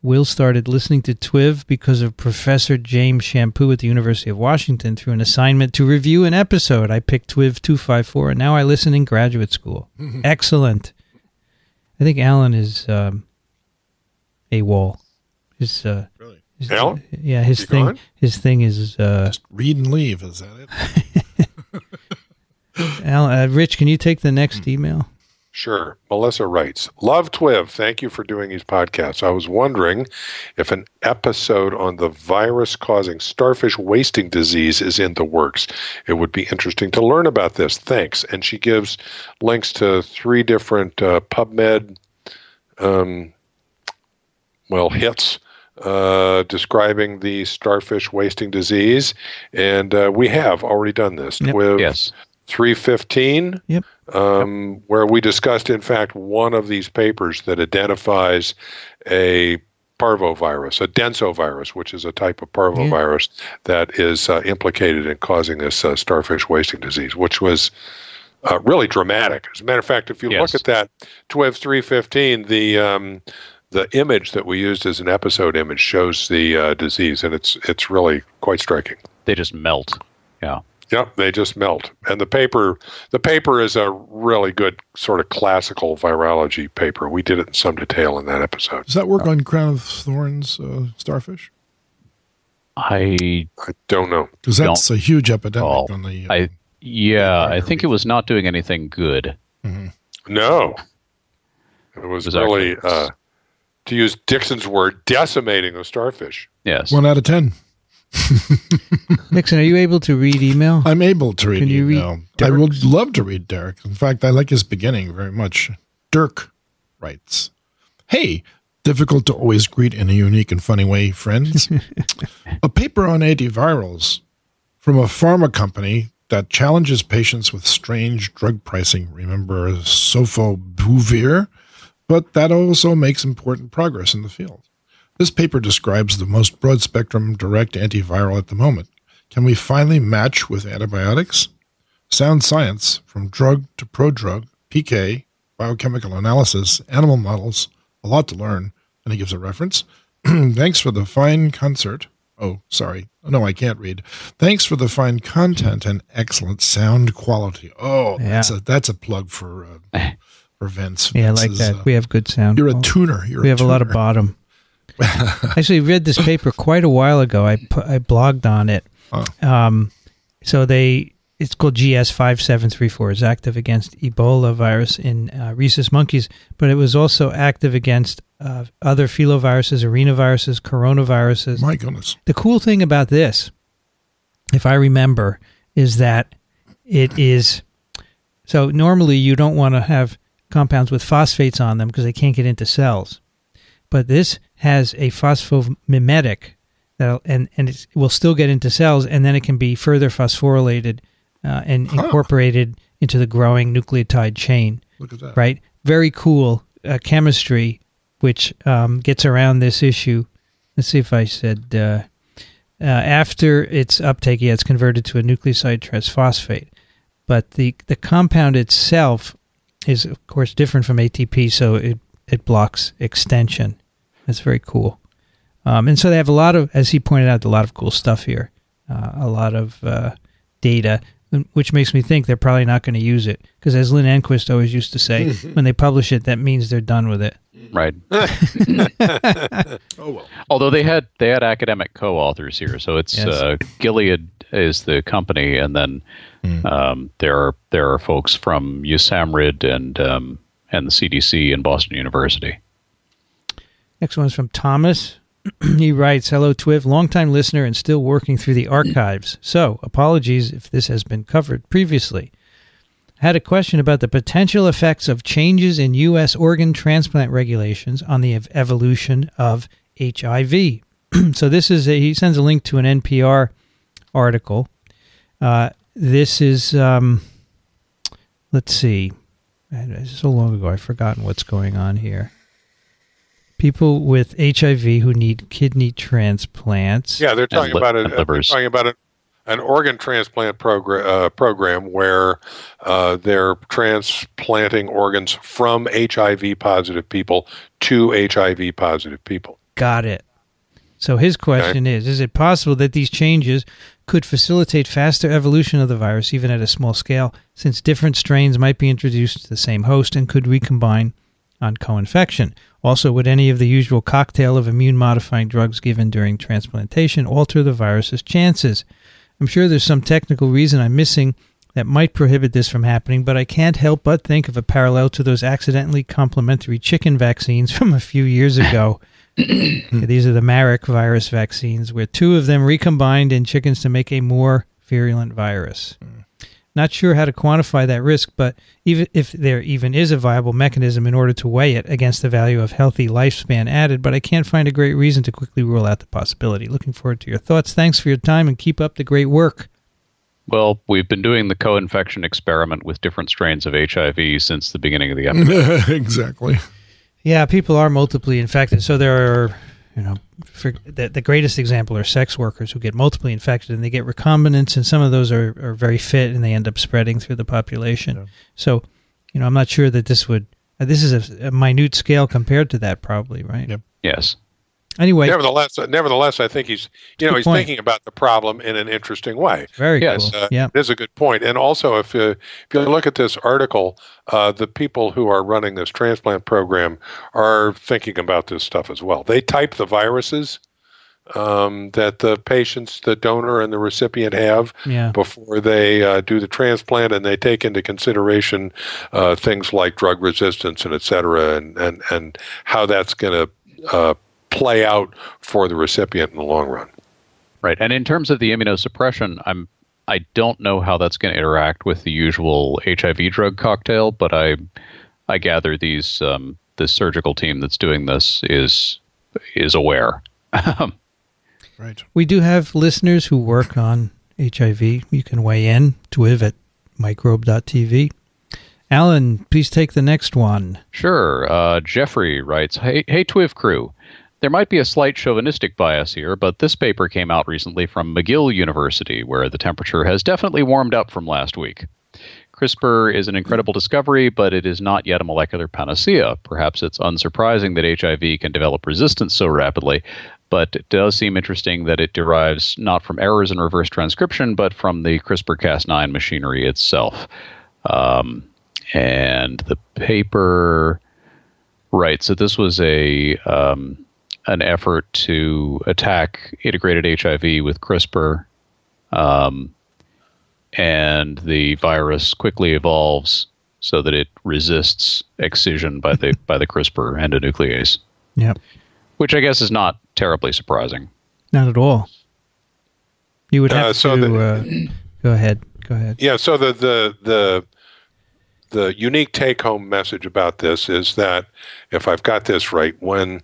Will started listening to TWIV because of Professor James Shampoo at the University of Washington through an assignment to review an episode. I picked TWIV 254, and now I listen in graduate school. Excellent. I think Alan is um, a wall. His, uh, Really? His- Alan? Yeah, his He thing. gone? His thing is uh, Just read and leave. Is that it? Alan. Uh, Rich, can you take the next email? Sure. Melissa writes, Love Twiv. Thank you for doing these podcasts. I was wondering if an episode on the virus causing starfish wasting disease is in the works. It would be interesting to learn about this. Thanks. And she gives links to three different uh, PubMed, um, well, hits. Uh, describing the starfish wasting disease, and uh, we have already done this. Yep. Twiv Yes. 315 Yep. um, where we discussed, in fact, one of these papers that identifies a parvovirus, a densovirus, which is a type of parvovirus that is uh, implicated in causing this uh, starfish wasting disease, which was uh, really dramatic. As a matter of fact, if you Yes. look at that TWIV 315, the um, the image that we used as an episode image shows the uh, disease, and it's it's really quite striking. They just melt. Yeah. Yep, they just melt. And the paper the paper is a really good sort of classical virology paper. We did it in some detail in that episode. Does that work on Crown of Thorns uh, starfish? I I don't know. Because that's a huge epidemic Oh, on the. Uh, I yeah, I think it was not doing anything good. No. It was, was really actually- uh, to use Dixon's word, decimating the starfish. Yes. one out of ten. Nixon, are you able to read email? I'm able to read Can you read email. I would love to read Derek. In fact, I like his beginning very much. Dirk writes, Hey, difficult to always greet in a unique and funny way, friends. a paper on antivirals from a pharma company that challenges patients with strange drug pricing. Remember Sofosbuvir? But that also makes important progress in the field. This paper describes the most broad spectrum direct antiviral at the moment. Can we finally match with antibiotics? Sound science, from drug to prodrug, PK, biochemical analysis, animal models, a lot to learn. And he gives a reference. Thanks for the fine concert. Oh, sorry. No, I can't read. Thanks for the fine content and excellent sound quality. Oh, Yeah. that's a that's a plug for uh, for Vince. yeah, I like is, that. uh, we have good sound. you're a tuner. You're we a have a lot of tuner. bottom. Actually, read this paper quite a while ago. I pu- I blogged on it. Oh. Um, so they it's called GS five seven three four. It's active against Ebola virus in uh, rhesus monkeys, but it was also active against uh, other filoviruses, arenaviruses, coronaviruses. My goodness. The cool thing about this, if I remember, is that it is so normally you don't want to have compounds with phosphates on them because they can't get into cells. But this has a phosphomimetic that and and it will still get into cells and then it can be further phosphorylated uh, and Huh. incorporated into the growing nucleotide chain Look at that. right? Very cool uh, chemistry, which um, gets around this issue. Let's see if I said uh, uh, after its uptake, yeah, it's converted to a nucleoside trisphosphate. But the the compound itself is, of course, different from ATP, so it it blocks extension. That's very cool. Um, and so they have a lot of, as he pointed out, a lot of cool stuff here, uh, a lot of uh, data, which makes me think they're probably not going to use it because, as Lynn Enquist always used to say, when they publish it, that means they're done with it. Right. Oh well. Although they had they had academic co-authors here, so it's Yes. uh, Gilead is the company, and then Hmm. um, there are there are folks from USAMRID and um, and the CDC and Boston University. Next one is from Thomas. he writes, "Hello, Twiv, longtime listener and still working through the archives. So, apologies if this has been covered previously. Had a question about the potential effects of changes in U.S. organ transplant regulations on the ev- evolution of HIV. so, this is a, he sends a link to an NPR article. Uh, this is, um, let's see, so long ago, I've forgotten what's going on here." People with HIV who need kidney transplants. Yeah, they're talking li- about it. They're talking about it. An organ transplant program uh, program where uh, they're transplanting organs from HIV positive people to HIV positive people. Got it. So his question is Is it possible that these changes could facilitate faster evolution of the virus, even at a small scale, since different strains might be introduced to the same host and could recombine on co infection? Also, would any of the usual cocktail of immune modifying drugs given during transplantation alter the virus's chances? I'm sure there's some technical reason I'm missing that might prohibit this from happening, but I can't help but think of a parallel to those accidentally complementary chicken vaccines from a few years ago. These are the Marek virus vaccines, where two of them recombined in chickens to make a more virulent virus. Hmm. Not sure how to quantify that risk, but even if there even is a viable mechanism in order to weigh it against the value of healthy lifespan added, but I can't find a great reason to quickly rule out the possibility. Looking forward to your thoughts. Thanks for your time and keep up the great work. Well, we've been doing the co-infection experiment with different strains of HIV since the beginning of the epidemic. exactly. Yeah, people are multiply infected. So there are, you know, for the, the greatest example are sex workers who get multiply infected and they get recombinants, and some of those are, are very fit and they end up spreading through the population. Yeah. So, you know, I'm not sure that this would. Uh, this is a, a minute scale compared to that, probably, right? Yep. yes. Anyway, Nevertheless, uh, nevertheless, I think he's you know he's point. thinking about the problem in an interesting way. very Yes, cool. Uh, yeah. It is a good point. And also, if, uh, if you look at this article, uh, the people who are running this transplant program are thinking about this stuff as well. They type the viruses um, that the patients, the donor, and the recipient have Yeah. before they uh, do the transplant, and they take into consideration uh, things like drug resistance and et cetera, and, and, and how that's going to uh, play out for the recipient in the long run. Right. And in terms of the immunosuppression, I'm I don't know how that's going to interact with the usual HIV drug cocktail, but I I gather these um, this surgical team that's doing this is is aware. right. We do have listeners who work on HIV. You can weigh in twiv at microbe.tv. Alan, please take the next one. Sure. Uh, Jeffrey writes, "Hey, hey, Twiv crew." There might be a slight chauvinistic bias here, but this paper came out recently from McGill University, where the temperature has definitely warmed up from last week. CRISPR is an incredible discovery, but it is not yet a molecular panacea. Perhaps it's unsurprising that HIV can develop resistance so rapidly, but it does seem interesting that it derives not from errors in reverse transcription, but from the CRISPR Cas9 machinery itself. Um, and the paper, right, so this was a. Um, an effort to attack integrated HIV with CRISPR, um, and the virus quickly evolves so that it resists excision by the by the CRISPR endonuclease. Yep. Which I guess is not terribly surprising. Not at all. You would have Uh, so to the- uh, go ahead. Go ahead. Yeah. So the the the the unique take home message about this is that if I've got this right, when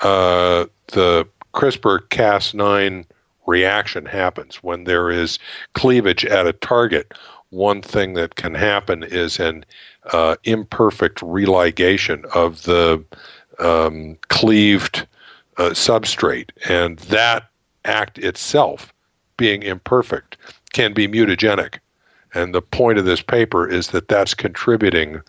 uh, the CRISPR Cas9 reaction happens, when there is cleavage at a target, one thing that can happen is an uh, imperfect religation of the um, cleaved uh, substrate, and that act itself, being imperfect, can be mutagenic. And the point of this paper is that that's contributing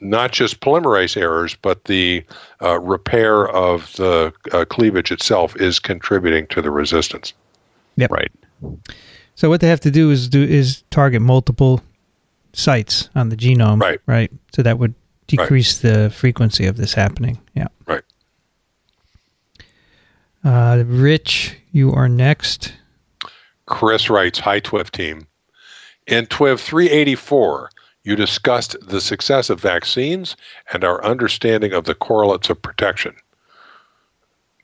not just polymerase errors, but the uh, repair of the uh, cleavage itself is contributing to the resistance. Yep. Right. So what they have to do is do is target multiple sites on the genome. Right. Right. So that would decrease the frequency of this happening. Yeah. Right. Uh, Rich, you are next. Chris writes, Hi, TWIV team. In TWIV 384, you discussed the success of vaccines and our understanding of the correlates of protection.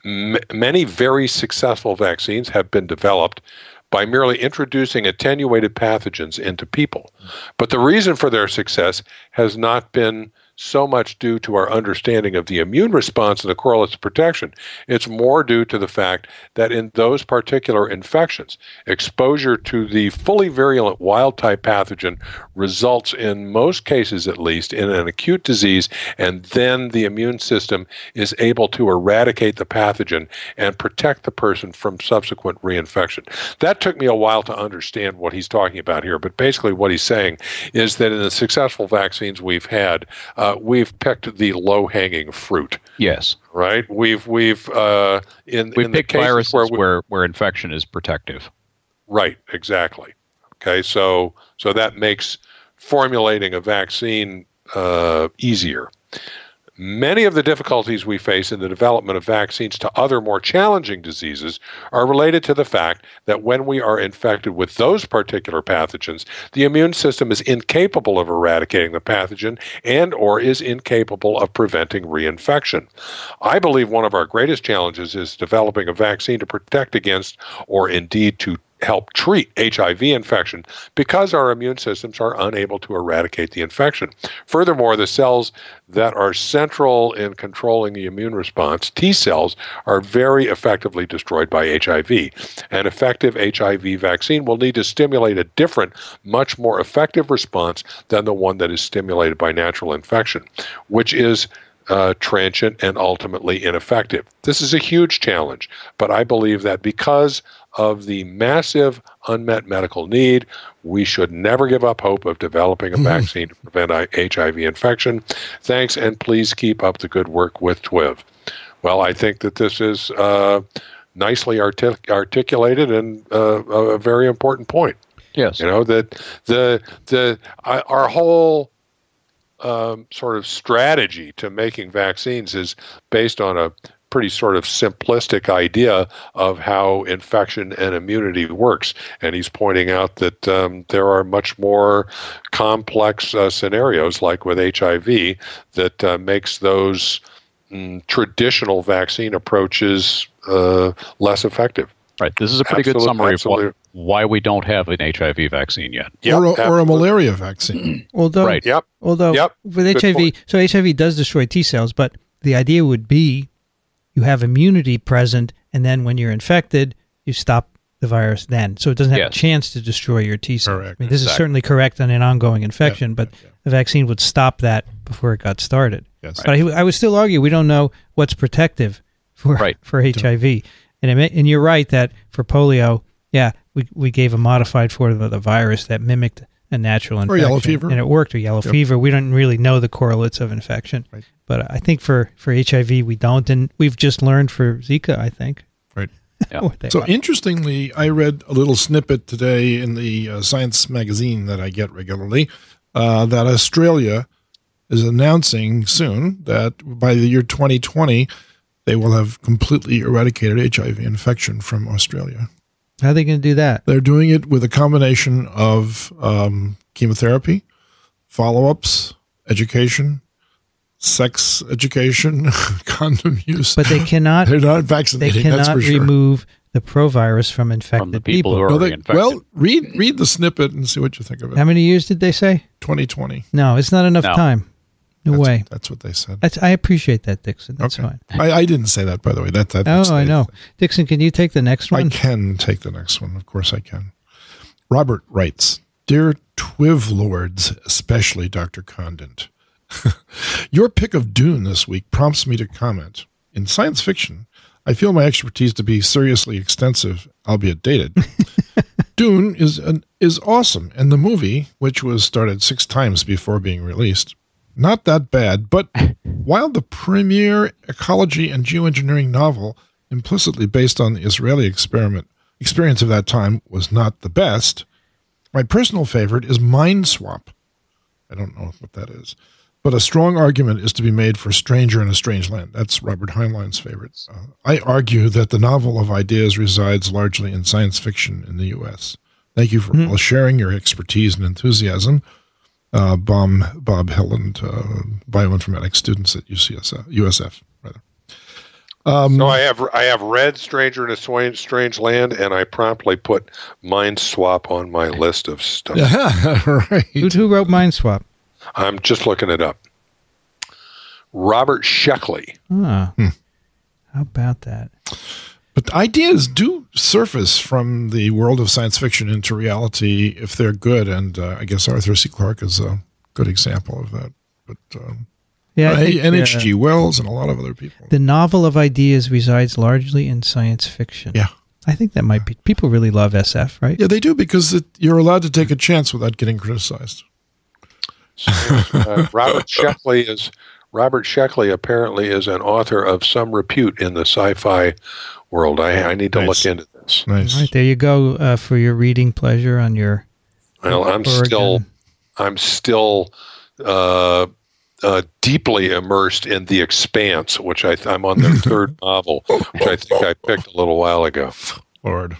M- many very successful vaccines have been developed by merely introducing attenuated pathogens into people. But the reason for their success has not been so much due to our understanding of the immune response and the correlates of protection. It's more due to the fact that in those particular infections, exposure to the fully virulent wild type pathogen results, in most cases at least, in an acute disease, and then the immune system is able to eradicate the pathogen and protect the person from subsequent reinfection. That took me a while to understand what he's talking about here, but basically what he's saying is that in the successful vaccines we've had, uh, we've picked the low-hanging fruit. Yes. Right? We've we've uh, in We in the pick cases viruses where where, where infection is protective. Right, exactly. Okay, so so that makes formulating a vaccine uh, easier. Many of the difficulties we face in the development of vaccines to other more challenging diseases are related to the fact that when we are infected with those particular pathogens, the immune system is incapable of eradicating the pathogen and or is incapable of preventing reinfection. I believe one of our greatest challenges is developing a vaccine to protect against or indeed to help treat HIV infection because our immune systems are unable to eradicate the infection. Furthermore, the cells that are central in controlling the immune response, T cells, are very effectively destroyed by HIV. An effective HIV vaccine will need to stimulate a different, much more effective response than the one that is stimulated by natural infection, which is uh, transient and ultimately ineffective. This is a huge challenge, but I believe that because of the massive unmet medical need, we should never give up hope of developing a vaccine to prevent I- HIV infection. Thanks, and please keep up the good work with TWIV. Well, I think that this is uh, nicely artic- articulated and uh, a very important point. Yes. You know that the the uh, our whole um, sort of strategy to making vaccines is based on a pretty sort of simplistic idea of how infection and immunity works. And he's pointing out that um, there are much more complex uh, scenarios, like with HIV, that uh, makes those mm, traditional vaccine approaches uh, less effective. Right. This is a pretty good Absolute- summary of what, why we don't have an HIV vaccine yet. Yep, or, a, or a malaria vaccine. Although, Right. Yep. although Yep. with Good HIV, point. so HIV does destroy T cells, but the idea would be you have immunity present, and then when you're infected, you stop the virus then. So it doesn't have Yes. a chance to destroy your T cells. Correct. I mean, this is certainly correct on an ongoing infection, but the vaccine would stop that before it got started. Yes. But I, I would still argue we don't know what's protective for Right. for HIV, and it, may- and you're right that for polio, yeah, we we gave a modified form of the virus that mimicked a natural infection. Or yellow fever. and it worked. Or yellow Yep. fever, we don't really know the correlates of infection, Right. but I think for for HIV we don't, and we've just learned for Zika, I think. Right. Yeah. So are. interestingly, I read a little snippet today in the uh, Science magazine that I get regularly uh, that Australia is announcing soon that by the year 2020 they will have completely eradicated HIV infection from Australia. how are they going to do that? They're doing it with a combination of um, chemotherapy, follow-ups, education, sex education, condom use. But they cannot. they're not they vaccinating. that's cannot for sure. remove the provirus from infected From the people who are No, they- infected. well, read read the snippet and see what you think of it. How many years did they say? 2020. No, it's not enough No. time. No That's, way. That's what they said. That's I appreciate that, Dixon. That's Okay. fine. I, I didn't say that, by the way. That, that, that's Oh, I know. Dixon, can you take the next one? I can take the next one. Of course, I can. Robert writes Dear Twiv Lords, especially Dr. Condent, your pick of Dune this week prompts me to comment. In science fiction, I feel my expertise to be seriously extensive, albeit dated. Dune is an, is awesome, and the movie, which was started six times before being released, not that bad. But while the premier ecology and geoengineering novel, implicitly based on the Israeli experiment experience of that time, was not the best, my personal favorite is Mind Swap. I don't know what that is. But a strong argument is to be made for Stranger in a Strange Land. That's Robert Heinlein's favorite. Uh, I argue that the novel of ideas resides largely in science fiction in the U.S. Thank you for all sharing your expertise and enthusiasm. Uh, Bob, Bob Hilland, uh, bioinformatics students at UCSF, USF, rather. Um, No, I have I have read Stranger in a Strange, Strange Land, and I promptly put Mind Swap on my list of stuff. right. Who, who wrote Mind Swap? I'm just looking it up. Robert Sheckley. Ah, Hmm. how about that? But ideas do surface from the world of science fiction into reality if they're good, and uh, I guess Arthur C. Clarke is a good example of that. But um, Yeah, I think, and uh, H.G. Wells and a lot of other people. the novel of ideas resides largely in science fiction. Yeah. I think that might be. People really love SF, right? Yeah, they do because it, you're allowed to take a chance without getting criticized. So, uh, Robert Sheckley is Robert Sheckley apparently is an author of some repute in the sci-fi world. I, I need to Nice. look into this. Nice. All right, there you go uh, for your reading pleasure on your. Well, I'm Oregon. still I'm still uh, uh, deeply immersed in The Expanse, which I th- I'm on their third novel, which I think I picked a little while ago. Lord.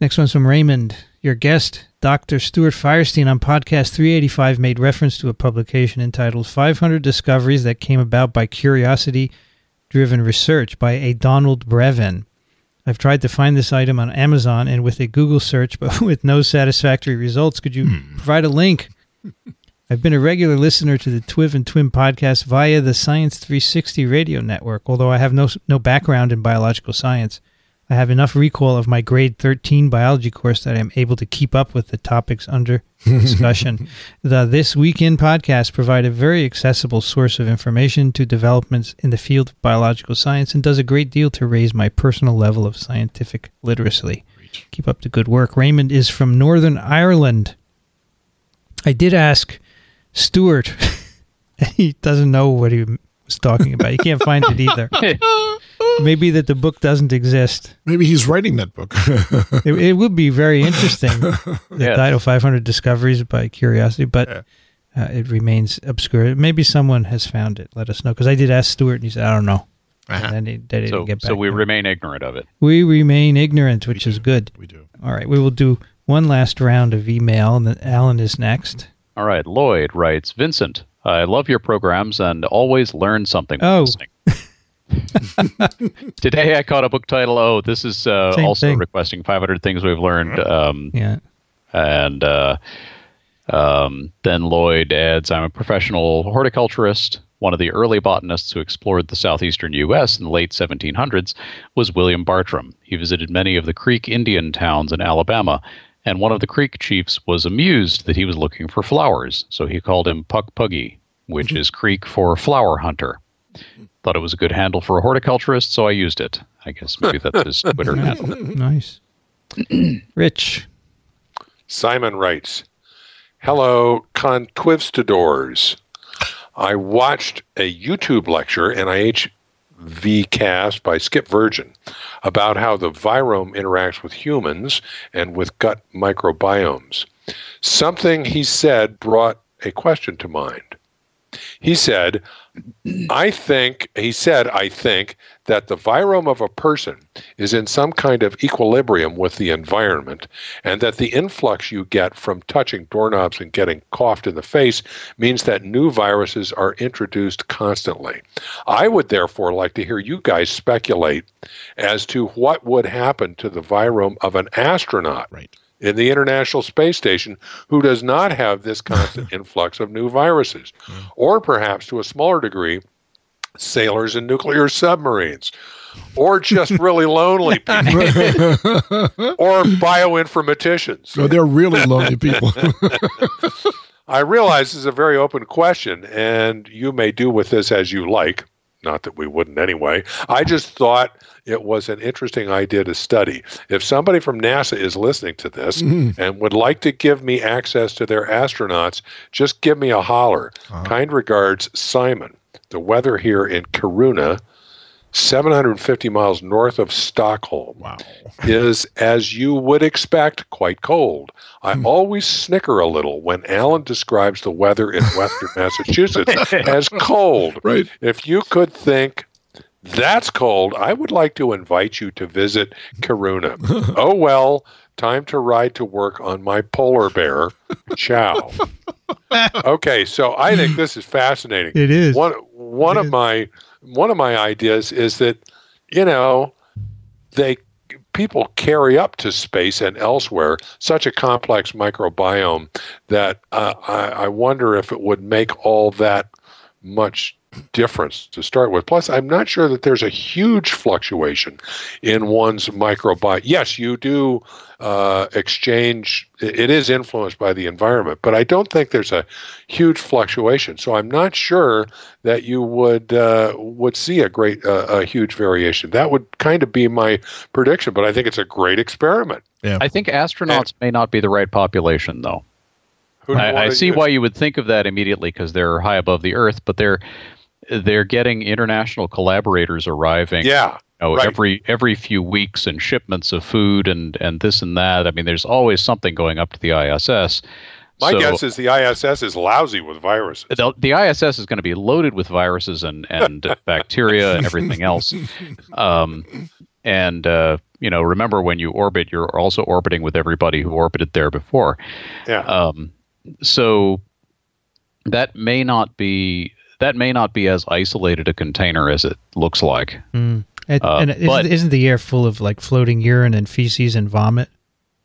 Next one's from Raymond. Your guest, Dr. Stuart Firestein, on podcast 385 made reference to a publication entitled 500 Discoveries That Came About by Curiosity Driven Research by a Donald Brevin. I've tried to find this item on Amazon and with a Google search, but with no satisfactory results. Could you hmm. provide a link? I've been a regular listener to the Twiv and Twin podcast via the Science 360 radio network, although I have no, no background in biological science. I have enough recall of my grade 13 biology course that I'm able to keep up with the topics under discussion. the This Weekend podcast provide a very accessible source of information to developments in the field of biological science and does a great deal to raise my personal level of scientific literacy. Keep up the good work. Raymond is from Northern Ireland. I did ask Stuart. he doesn't know what he was talking about. He can't find it either. Maybe that the book doesn't exist. Maybe he's writing that book. It, it would be very interesting. the Yes. title 500 Discoveries by Curiosity, but Yeah. uh, it remains obscure. Maybe someone has found it. Let us know. Because I did ask Stuart, and he said, I don't know. Uh-huh. And then he, they didn't so, get back. so we to remain ignorant of it. we remain ignorant, which is good. we do. All right, we will do one last round of email, and then Alan is next. All right. Lloyd writes Vincent, I love your programs and always learn something. when Oh. Today I caught a book title. Oh, this is uh, also thing. requesting 500 things we've learned. Um, Yeah. and uh, um, then Lloyd adds, "I'm a professional horticulturist. One of the early botanists who explored the southeastern U.S. in the late 1700s was William Bartram. He visited many of the Creek Indian towns in Alabama." And one of the Creek chiefs was amused that he was looking for flowers, so he called him Puck Puggy, which is Creek for flower hunter. Thought it was a good handle for a horticulturist, so I used it. I guess maybe that's his Twitter handle. Nice. Rich. Simon writes, Hello, conquistadors. I watched a YouTube lecture, NIH VCast by Skip Virgin, about how the virome interacts with humans and with gut microbiomes. Something he said brought a question to mind. He said, I think, he said, I think that the virome of a person is in some kind of equilibrium with the environment, and that the influx you get from touching doorknobs and getting coughed in the face means that new viruses are introduced constantly. I would therefore like to hear you guys speculate as to what would happen to the virome of an astronaut Right. In the International Space Station who does not have this constant influx of new viruses, or perhaps to a smaller degree, sailors in nuclear submarines, or just really lonely people, or bioinformaticians. So they're really lonely people. I realize this is a very open question, and you may do with this as you like. Not that we wouldn't anyway. I just thought it was an interesting idea to study. If somebody from NASA is listening to this mm-hmm. and would like to give me access to their astronauts, just give me a holler. Uh-huh. Kind regards, Simon. The weather here in Kiruna, 750 miles north of Stockholm wow. is, as you would expect, quite cold. I hmm. always snicker a little when Alan describes the weather in western Massachusetts as cold. Right. If you could think that's cold, I would like to invite you to visit Karuna. oh, well, time to ride to work on my polar bear. Ciao. okay, so I think this is fascinating. It is. One one It of is. my one of my ideas is that you know they people carry up to space and elsewhere such a complex microbiome that uh, I, I wonder if it would make all that much difference to start with. Plus, I'm not sure that there's a huge fluctuation in one's microbiome. Yes, you do uh, exchange, it it is influenced by the environment, but I don't think there's a huge fluctuation. So I'm not sure that you would uh, would see a great, uh, a huge variation. That would kind of be my prediction, but I think it's a great experiment. I think astronauts may not be the right population, though. Who do you I, I see why you would think of that immediately because they're high above the Earth, but they're they're getting international collaborators arriving. Yeah, you know, right. every every few weeks and shipments of food and and this and that. I mean, there's always something going up to the ISS. My So- guess is the ISS is lousy with viruses. the, the ISS is going to be loaded with viruses and, and bacteria and everything else. Um, and, uh, you know, remember when you orbit, you're also orbiting with everybody who orbited there before. Yeah. Um, so that may not be that may not be as isolated a container as it looks like. Mm. And, Uh, and isn't, but- isn't the air full of like floating urine and feces and vomit?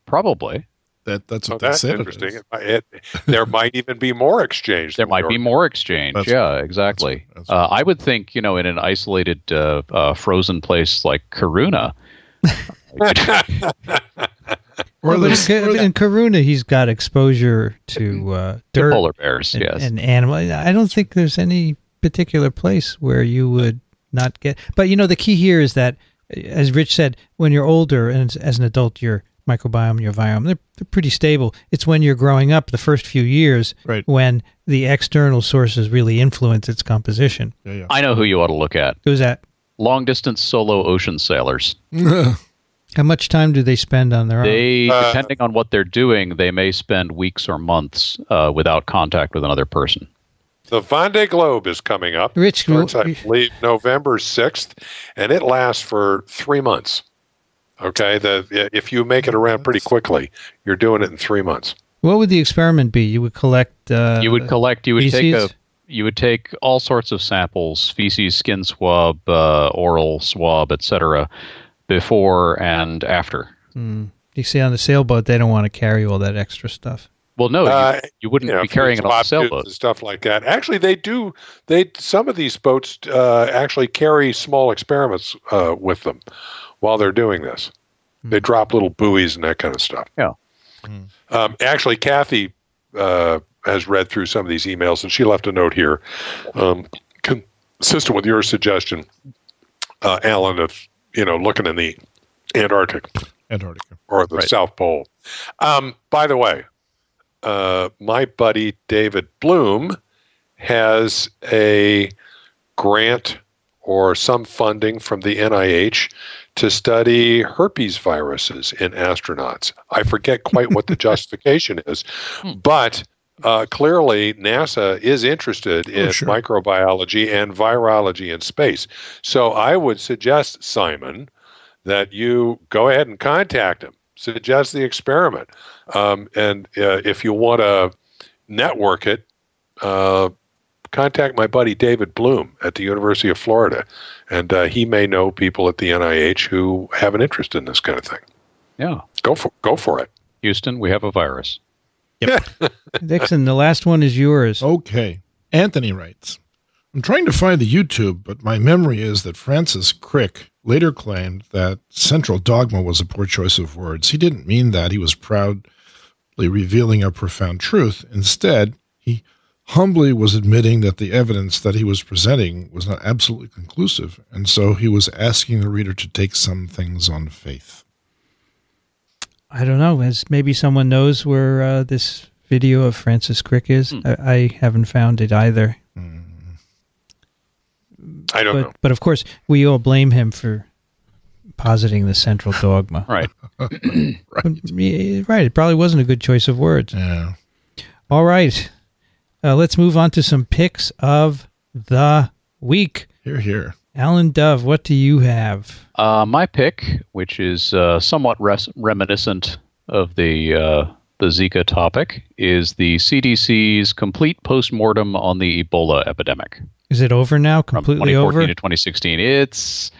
Probably That that's Oh, what they that's said. interesting. is. It, there might even be more exchange. there might be more exchange. That's- yeah, exactly. that's- that's- uh, I would think, you know, in an isolated uh, uh, frozen place like Karuna. Or Well, but there's- in, or in Karuna, he's got exposure to uh, dirt polar bears, and, yes. and animal. I don't think there's any particular place where you would not get. But you know, the key here is that, as Rich said, when you're older and as, as an adult, your microbiome, your virome, they're, they're pretty stable. It's when you're growing up, the first few years, Right. when the external sources really influence its composition. yeah, yeah. I know who you ought to look at. Who's that? Long distance solo ocean sailors. How much time do they spend on their own? They, Uh, depending on what they're doing, they may spend weeks or months uh, without contact with another person. The Vendée Globe is coming up. Rich, Starts, I believe, November 6th, and it lasts for three months. Okay, the if you make it around pretty quickly, you're doing it in three months. What would the experiment be? You would collect. Uh, you would collect. You would take a. you would take all sorts of samples, feces, skin swab, uh, oral swab, etc., before and after. Mm. You see, on the sailboat, they don't want to carry all that extra stuff. Well, no, Uh, you, you wouldn't you know, be carrying it on the sailboat. and stuff like that. Actually, they do. They some of these boats uh, actually carry small experiments uh, with them while they're doing this. They drop little buoys and that kind of stuff. Yeah. Um, actually, Kathy uh, has read through some of these emails, and she left a note here, um, consistent with your suggestion, uh, Alan, of you know looking in the Antarctic Antarctica. or the Right. South Pole. Um, by the way, uh, my buddy David Bloom has a grant or some funding from the NIH to study herpes viruses in astronauts. I forget quite what the justification is, but uh, clearly NASA is interested in sure. microbiology and virology in space. So I would suggest, Simon, that you go ahead and contact him, suggest the experiment. Um, and uh, if you want to network it, uh, contact my buddy David Bloom at the University of Florida. And uh, he may know people at the NIH who have an interest in this kind of thing. Yeah. Go for, go for it. Houston, we have a virus. Dickson, the last one is yours. Okay. Anthony writes I'm trying to find the YouTube, but my memory is that Francis Crick later claimed that central dogma was a poor choice of words. He didn't mean that. He was proudly revealing a profound truth. Instead, he humbly was admitting that the evidence that he was presenting was not absolutely conclusive, and so he was asking the reader to take some things on faith. I don't know. As maybe someone knows where uh, this video of Francis Crick is. I, I haven't found it either. I don't But know. but of course, we all blame him for positing the central dogma. Right. Yeah, right. It probably wasn't a good choice of words. Yeah. All right. Uh, let's move on to some picks of the week. Here, here. Alan Dove, what do you have? Uh, my pick, which is uh, somewhat res- reminiscent of the uh, the Zika topic, is the CDC's complete postmortem on the Ebola epidemic Is it over now? Completely from 2014 over? to 2016. It's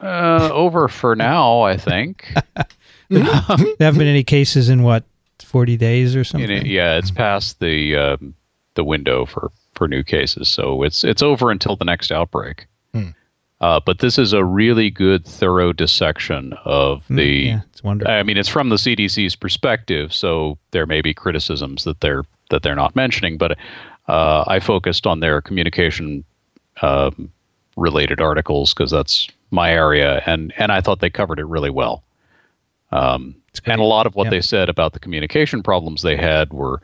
uh, over for now, I think. There haven't been any cases in what, 40 days or something? know, yeah, it's past the um, the window for, for new cases, so it's it's over until the next outbreak. Uh, but this is a really good, thorough dissection of the yeah, it's wonderful. I mean, it's from the CDC's perspective, so there may be criticisms that they're that they're not mentioning. But uh, I focused on their communication um, related articles because that's my area, and and I thought they covered it really well. Um, and a lot of what Yep. they said about the communication problems they had were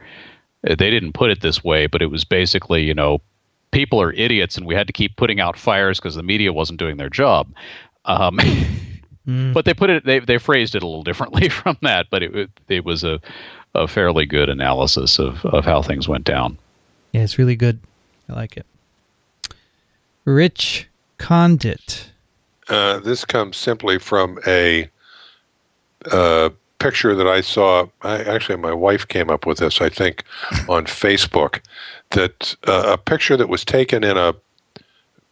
they didn't put it this way, but it was basically you know people are idiots, and we had to keep putting out fires because the media wasn't doing their job. Um, but they put it they they phrased it a little differently from that but it it, it was a, a fairly good analysis of, of how things went down yeah, it's really good. I like it. Rich Condit. Uh, this comes simply from a uh, picture that I saw. I, actually, my wife came up with this, I think, on Facebook. That uh, a picture that was taken in a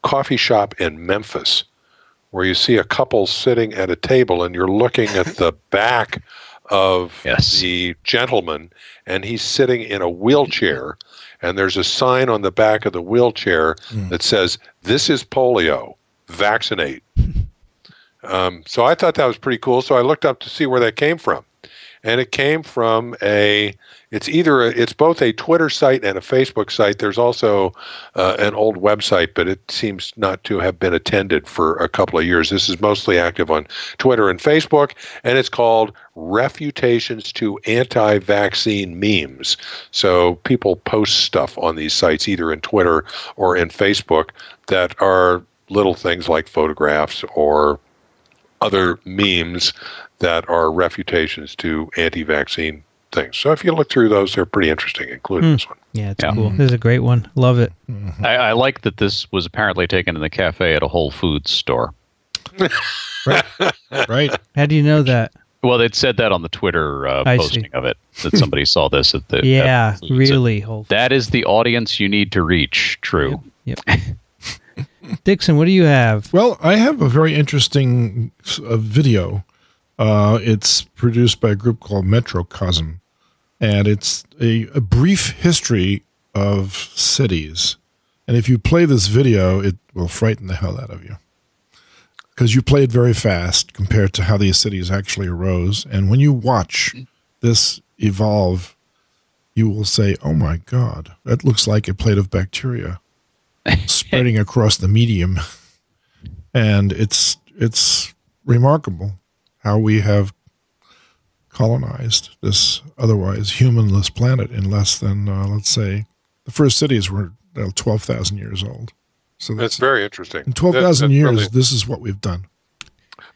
coffee shop in Memphis, where you see a couple sitting at a table, and you're looking at the back of Yes. the gentleman, and he's sitting in a wheelchair. And there's a sign on the back of the wheelchair that says, "This is polio. Vaccinate." Um, so I thought that was pretty cool. So I looked up to see where that came from, and it came from a. It's either a, it's both a Twitter site and a Facebook site. There's also uh, an old website, but it seems not to have been attended for a couple of years. This is mostly active on Twitter and Facebook, and it's called Refutations to Anti-Vaccine Memes. So people post stuff on these sites, either in Twitter or in Facebook, that are little things like photographs or other memes that are refutations to anti-vaccine things. So if you look through those, they're pretty interesting, including hmm. this one. Yeah, it's Yeah. cool. Hmm. This is a great one. Love it. Mm-hmm. I, I like that this was apparently taken in the cafe at a whole foods store Right. How do you know that? Well, it said that on the Twitter uh, posting see. of it that somebody saw this at the. Yeah, at the- really. Whole That is the audience you need to reach. True. Yep. Dickson, what do you have? Well, I have a very interesting uh, video. Uh, it's produced by a group called Metrocosm, and it's a, a brief history of cities. And if you play this video, it will frighten the hell out of you because you play it very fast compared to how these cities actually arose. And when you watch this evolve, you will say, "Oh my God, that looks like a plate of bacteria." Spreading across the medium and it's it's remarkable how we have colonized this otherwise humanless planet in less than uh, let's say the first cities were uh, 12,000 years old so That's that's very interesting. in 12,000 years really- this is what we've done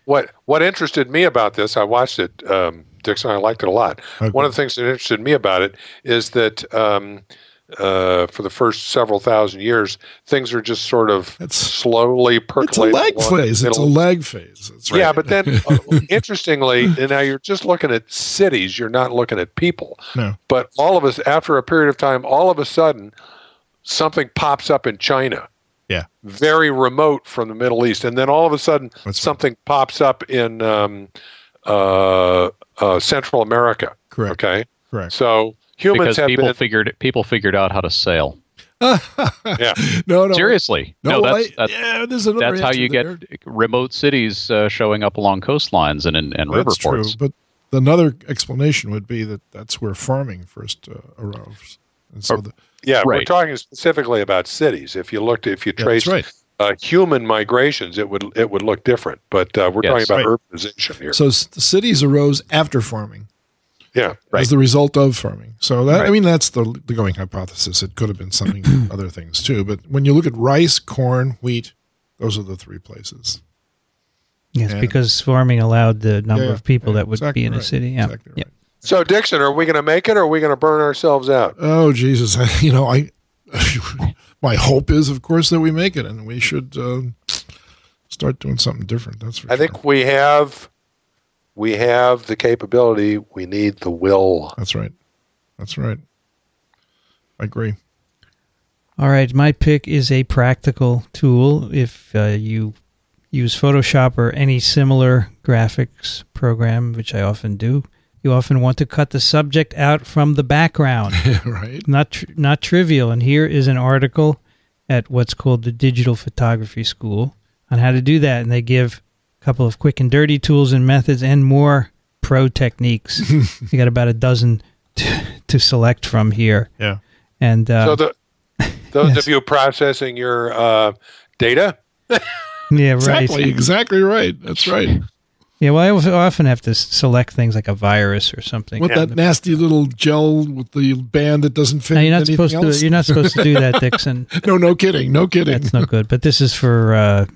what what interested me about this, I watched it, um, Dickson. I liked it a lot. Okay. One of the things that interested me about it is that um, uh, for the first several thousand years, things are just sort of It's- slowly percolating. it's a lag phase it's a lag phase right Yeah, but then uh, interestingly, and now you're just looking at cities. You're not looking at people. no But all of us, after a period of time, all of a sudden, something pops up in China, yeah very remote from the Middle East, and then all of a sudden, That's right. something pops up in um, uh, uh, Central America. correct Okay, correct so humans Because have people been. figured people figured out how to sail. yeah, no no Seriously, no, no, that's I- that's, yeah there's another that's how answer you there. get remote cities uh, showing up along coastlines and and, and river That's true, ports. but another explanation would be that that's where farming first uh, arose. And so, Or- the, yeah. We're talking specifically about cities. If you looked, if you yeah, trace right. uh, human migrations, it would it would look different. But uh, we're Yes. talking about Right. urbanization here. So s- the cities arose after farming, yeah, Right. as the result of farming. So that I mean, that's the the going hypothesis. It could have been something other things too. But when you look at rice, corn, wheat, those are the three places. Yes, Yeah. because farming allowed the number Yeah, of people yeah, that would exactly be in a city. Yeah. exactly yeah. right. So Dickson, are we going to make it, or are we going to burn ourselves out? Oh Jesus! You know, I my hope is, of course, that we make it, and we should uh, start doing something different. That's for I sure. think we have we have the capability. We need the will. That's right. That's right. I agree. All right, my pick is a practical tool. If uh, you use Photoshop or any similar graphics program, which I often do, you often want to cut the subject out from the background. right. not tr- not trivial. And here is an article at what's called the Digital Photography School on how to do that, and they give a couple of quick and dirty tools and methods and more pro techniques. you got about a dozen to, to select from here, Yeah. and uh, so the those yes. of you processing your uh, data, yeah, right. Exactly. Exactly right. That's right. Yeah, well, I often have to select things like a virus or something. With that nasty little gel with the band that doesn't fit No, you're not anything supposed else. to. You're not supposed to do that, Dickson. no, no kidding. No kidding. That's no good. But this is for uh,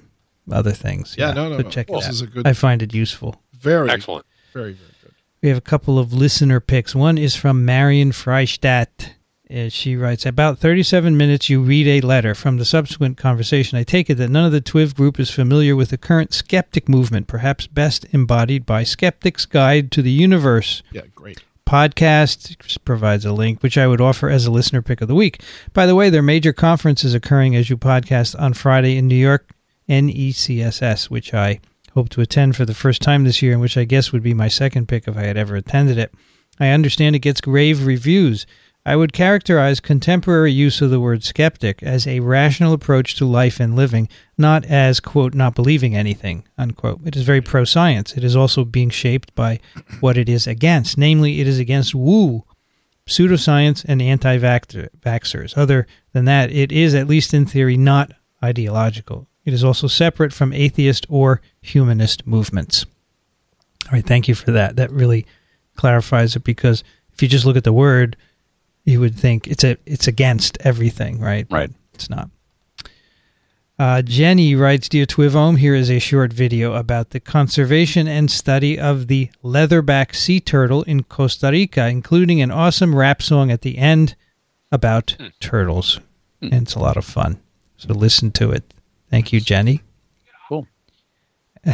other things. yeah, no, no, so no. check this it out. is a good, I find it useful. very, excellent. very, very good. We have a couple of listener picks. One is from Marion Freistadt. Uh, she writes, About 37 minutes, you read a letter. From the subsequent conversation, I take it that none of the TWIV group is familiar with the current skeptic movement, perhaps best embodied by Skeptic's Guide to the Universe Yeah, great. podcast provides a link, which I would offer as a listener pick of the week. By the way, their major conference is occurring as you podcast on Friday in New York, NECSS, which I hope to attend for the first time this year, and which I guess would be my second pick if I had ever attended it. I understand it gets grave reviews. I would characterize contemporary use of the word skeptic as a rational approach to life and living, not as, quote, not believing anything, unquote. It is very pro science. It is also being shaped by what it is against. Namely, it is against woo, pseudoscience, and anti vaxxers. Other than that, it is, at least in theory, not ideological. It is also separate from atheist or humanist movements. All right, thank you for that. That really clarifies it because if you just look at the word, you would think it's a it's against everything, right? Right. It's not. Uh, Jenny writes, Dear Twivome, here is a short video about the conservation and study of the leatherback sea turtle in Costa Rica, including an awesome rap song at the end about turtles. And it's a lot of fun. So listen to it. Thank you, Jenny. Cool. I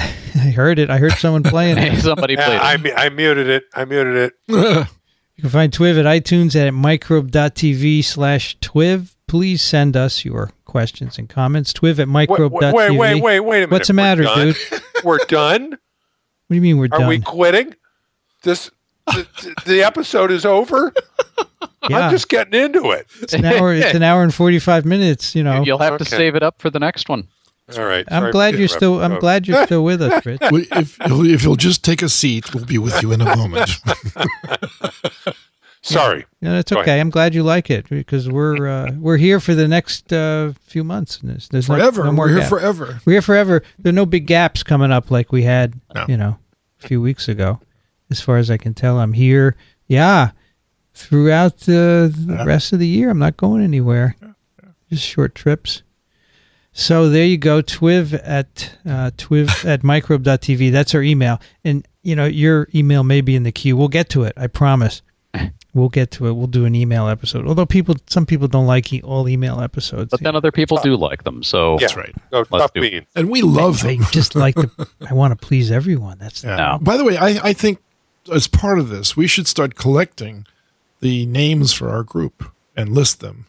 heard it. I heard someone playing it. Somebody Yeah, played I, it. mu- I muted it. I muted it. You can find Twiv at iTunes at microbe.tv slash Twiv. Please send us your questions and comments. Twiv at Wait, microbe.tv. wait, wait, wait, wait a minute. What's the We're matter, dude? We're done. What do you mean we're Are done? Are we quitting? This the, the episode is over. yeah, I'm just getting into it. it's an hour. It's an hour and forty-five minutes. You know, You'll have to save it up for the next one. All right. I'm sorry glad you're still. I'm glad you're still with us, Rich. If, if you'll just take a seat, we'll be with you in a moment. Sorry. No, it's Go okay. I'm glad you like it because we're uh, we're here for the next uh, few months. There's, there's no- forever. No, more We're here gap. forever. We're here forever. There are no big gaps coming up like we had, No. you know, a few weeks ago. As far as I can tell, I'm here. Yeah, throughout the, the Yeah. rest of the year, I'm not going anywhere. Just short trips. So there you go, Twiv at uh, Twiv at microbe.tv. That's our email, and you know your email may be in the queue. We'll get to it. I promise. We'll get to it. We'll do an email episode. Although people, some people don't like e- all email episodes. But then other people do like them. So Yeah. That's right. No, Let's tough do it. And we love I them. just like to. I want to please everyone. That's Yeah. No. By the way, I, I think as part of this, we should start collecting the names for our group and list them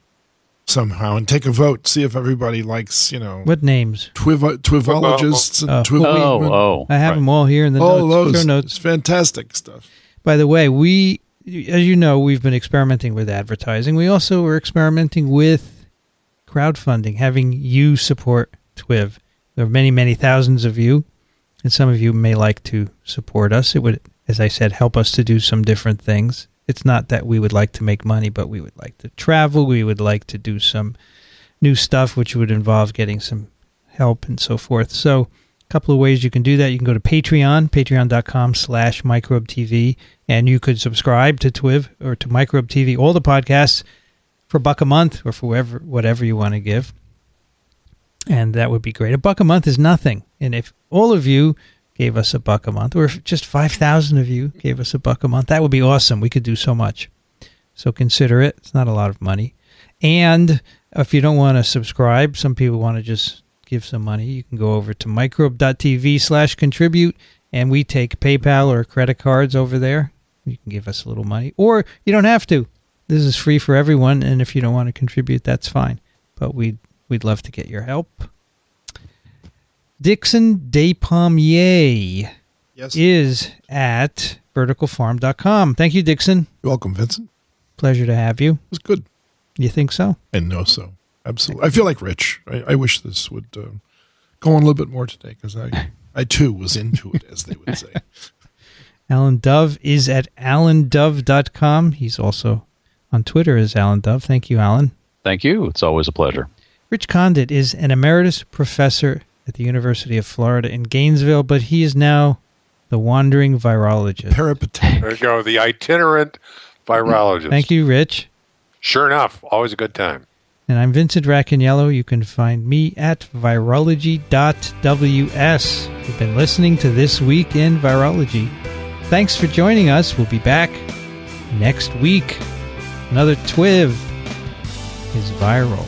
somehow and take a vote. See if everybody likes, you know, what names. twiv- twivologists and Oh. twiv- Oh, oh. I have right. them all here in the all notes. those. show It's notes. fantastic stuff. By the way, we, as you know, we've been experimenting with advertising. We also were experimenting with crowdfunding, having you support Twiv. There are many, many thousands of you, and some of you may like to support us. It would, as I said, help us to do some different things. It's not that we would like to make money, but we would like to travel. We would like to do some new stuff, which would involve getting some help and so forth. So, a couple of ways you can do that. You can go to Patreon, patreon.com slash microbe TV, and you could subscribe to Twiv or to Microbe TV, all the podcasts for a buck a month or for whatever, whatever you want to give. And that would be great. A buck a month is nothing. And if all of you gave us a buck a month, or if just 5,000 of you gave us a buck a month, that would be awesome. We could do so much. So consider it. It's not a lot of money. And if you don't want to subscribe, some people want to just give some money, you can go over to microbe.tv slash contribute, and we take PayPal or credit cards over there. You can give us a little money, or you don't have to. This is free for everyone, and if you don't want to contribute, that's fine. But we'd we'd love to get your help. Dickson Despommier Yes. is at verticalfarm.com. Thank you, Dickson. You're welcome, Vincent. Pleasure to have you. It was good. You think so? I know so. Absolutely. I feel like Rich. I, I wish this would uh, go on a little bit more today because I, I too was into it, as they would say. Alan Dove is at alandove.com. He's also on Twitter as Alan Dove. Thank you, Alan. Thank you. It's always a pleasure. Rich Condit is an emeritus professor at the University of Florida in Gainesville, but he is now the wandering virologist. Peripatetic. There you go. The itinerant virologist. Thank you, Rich. Sure enough, always a good time. And I'm Vincent Racaniello. You can find me at virology.ws. You've been listening to This Week in Virology. Thanks for joining us. We'll be back next week. Another TWIV is viral.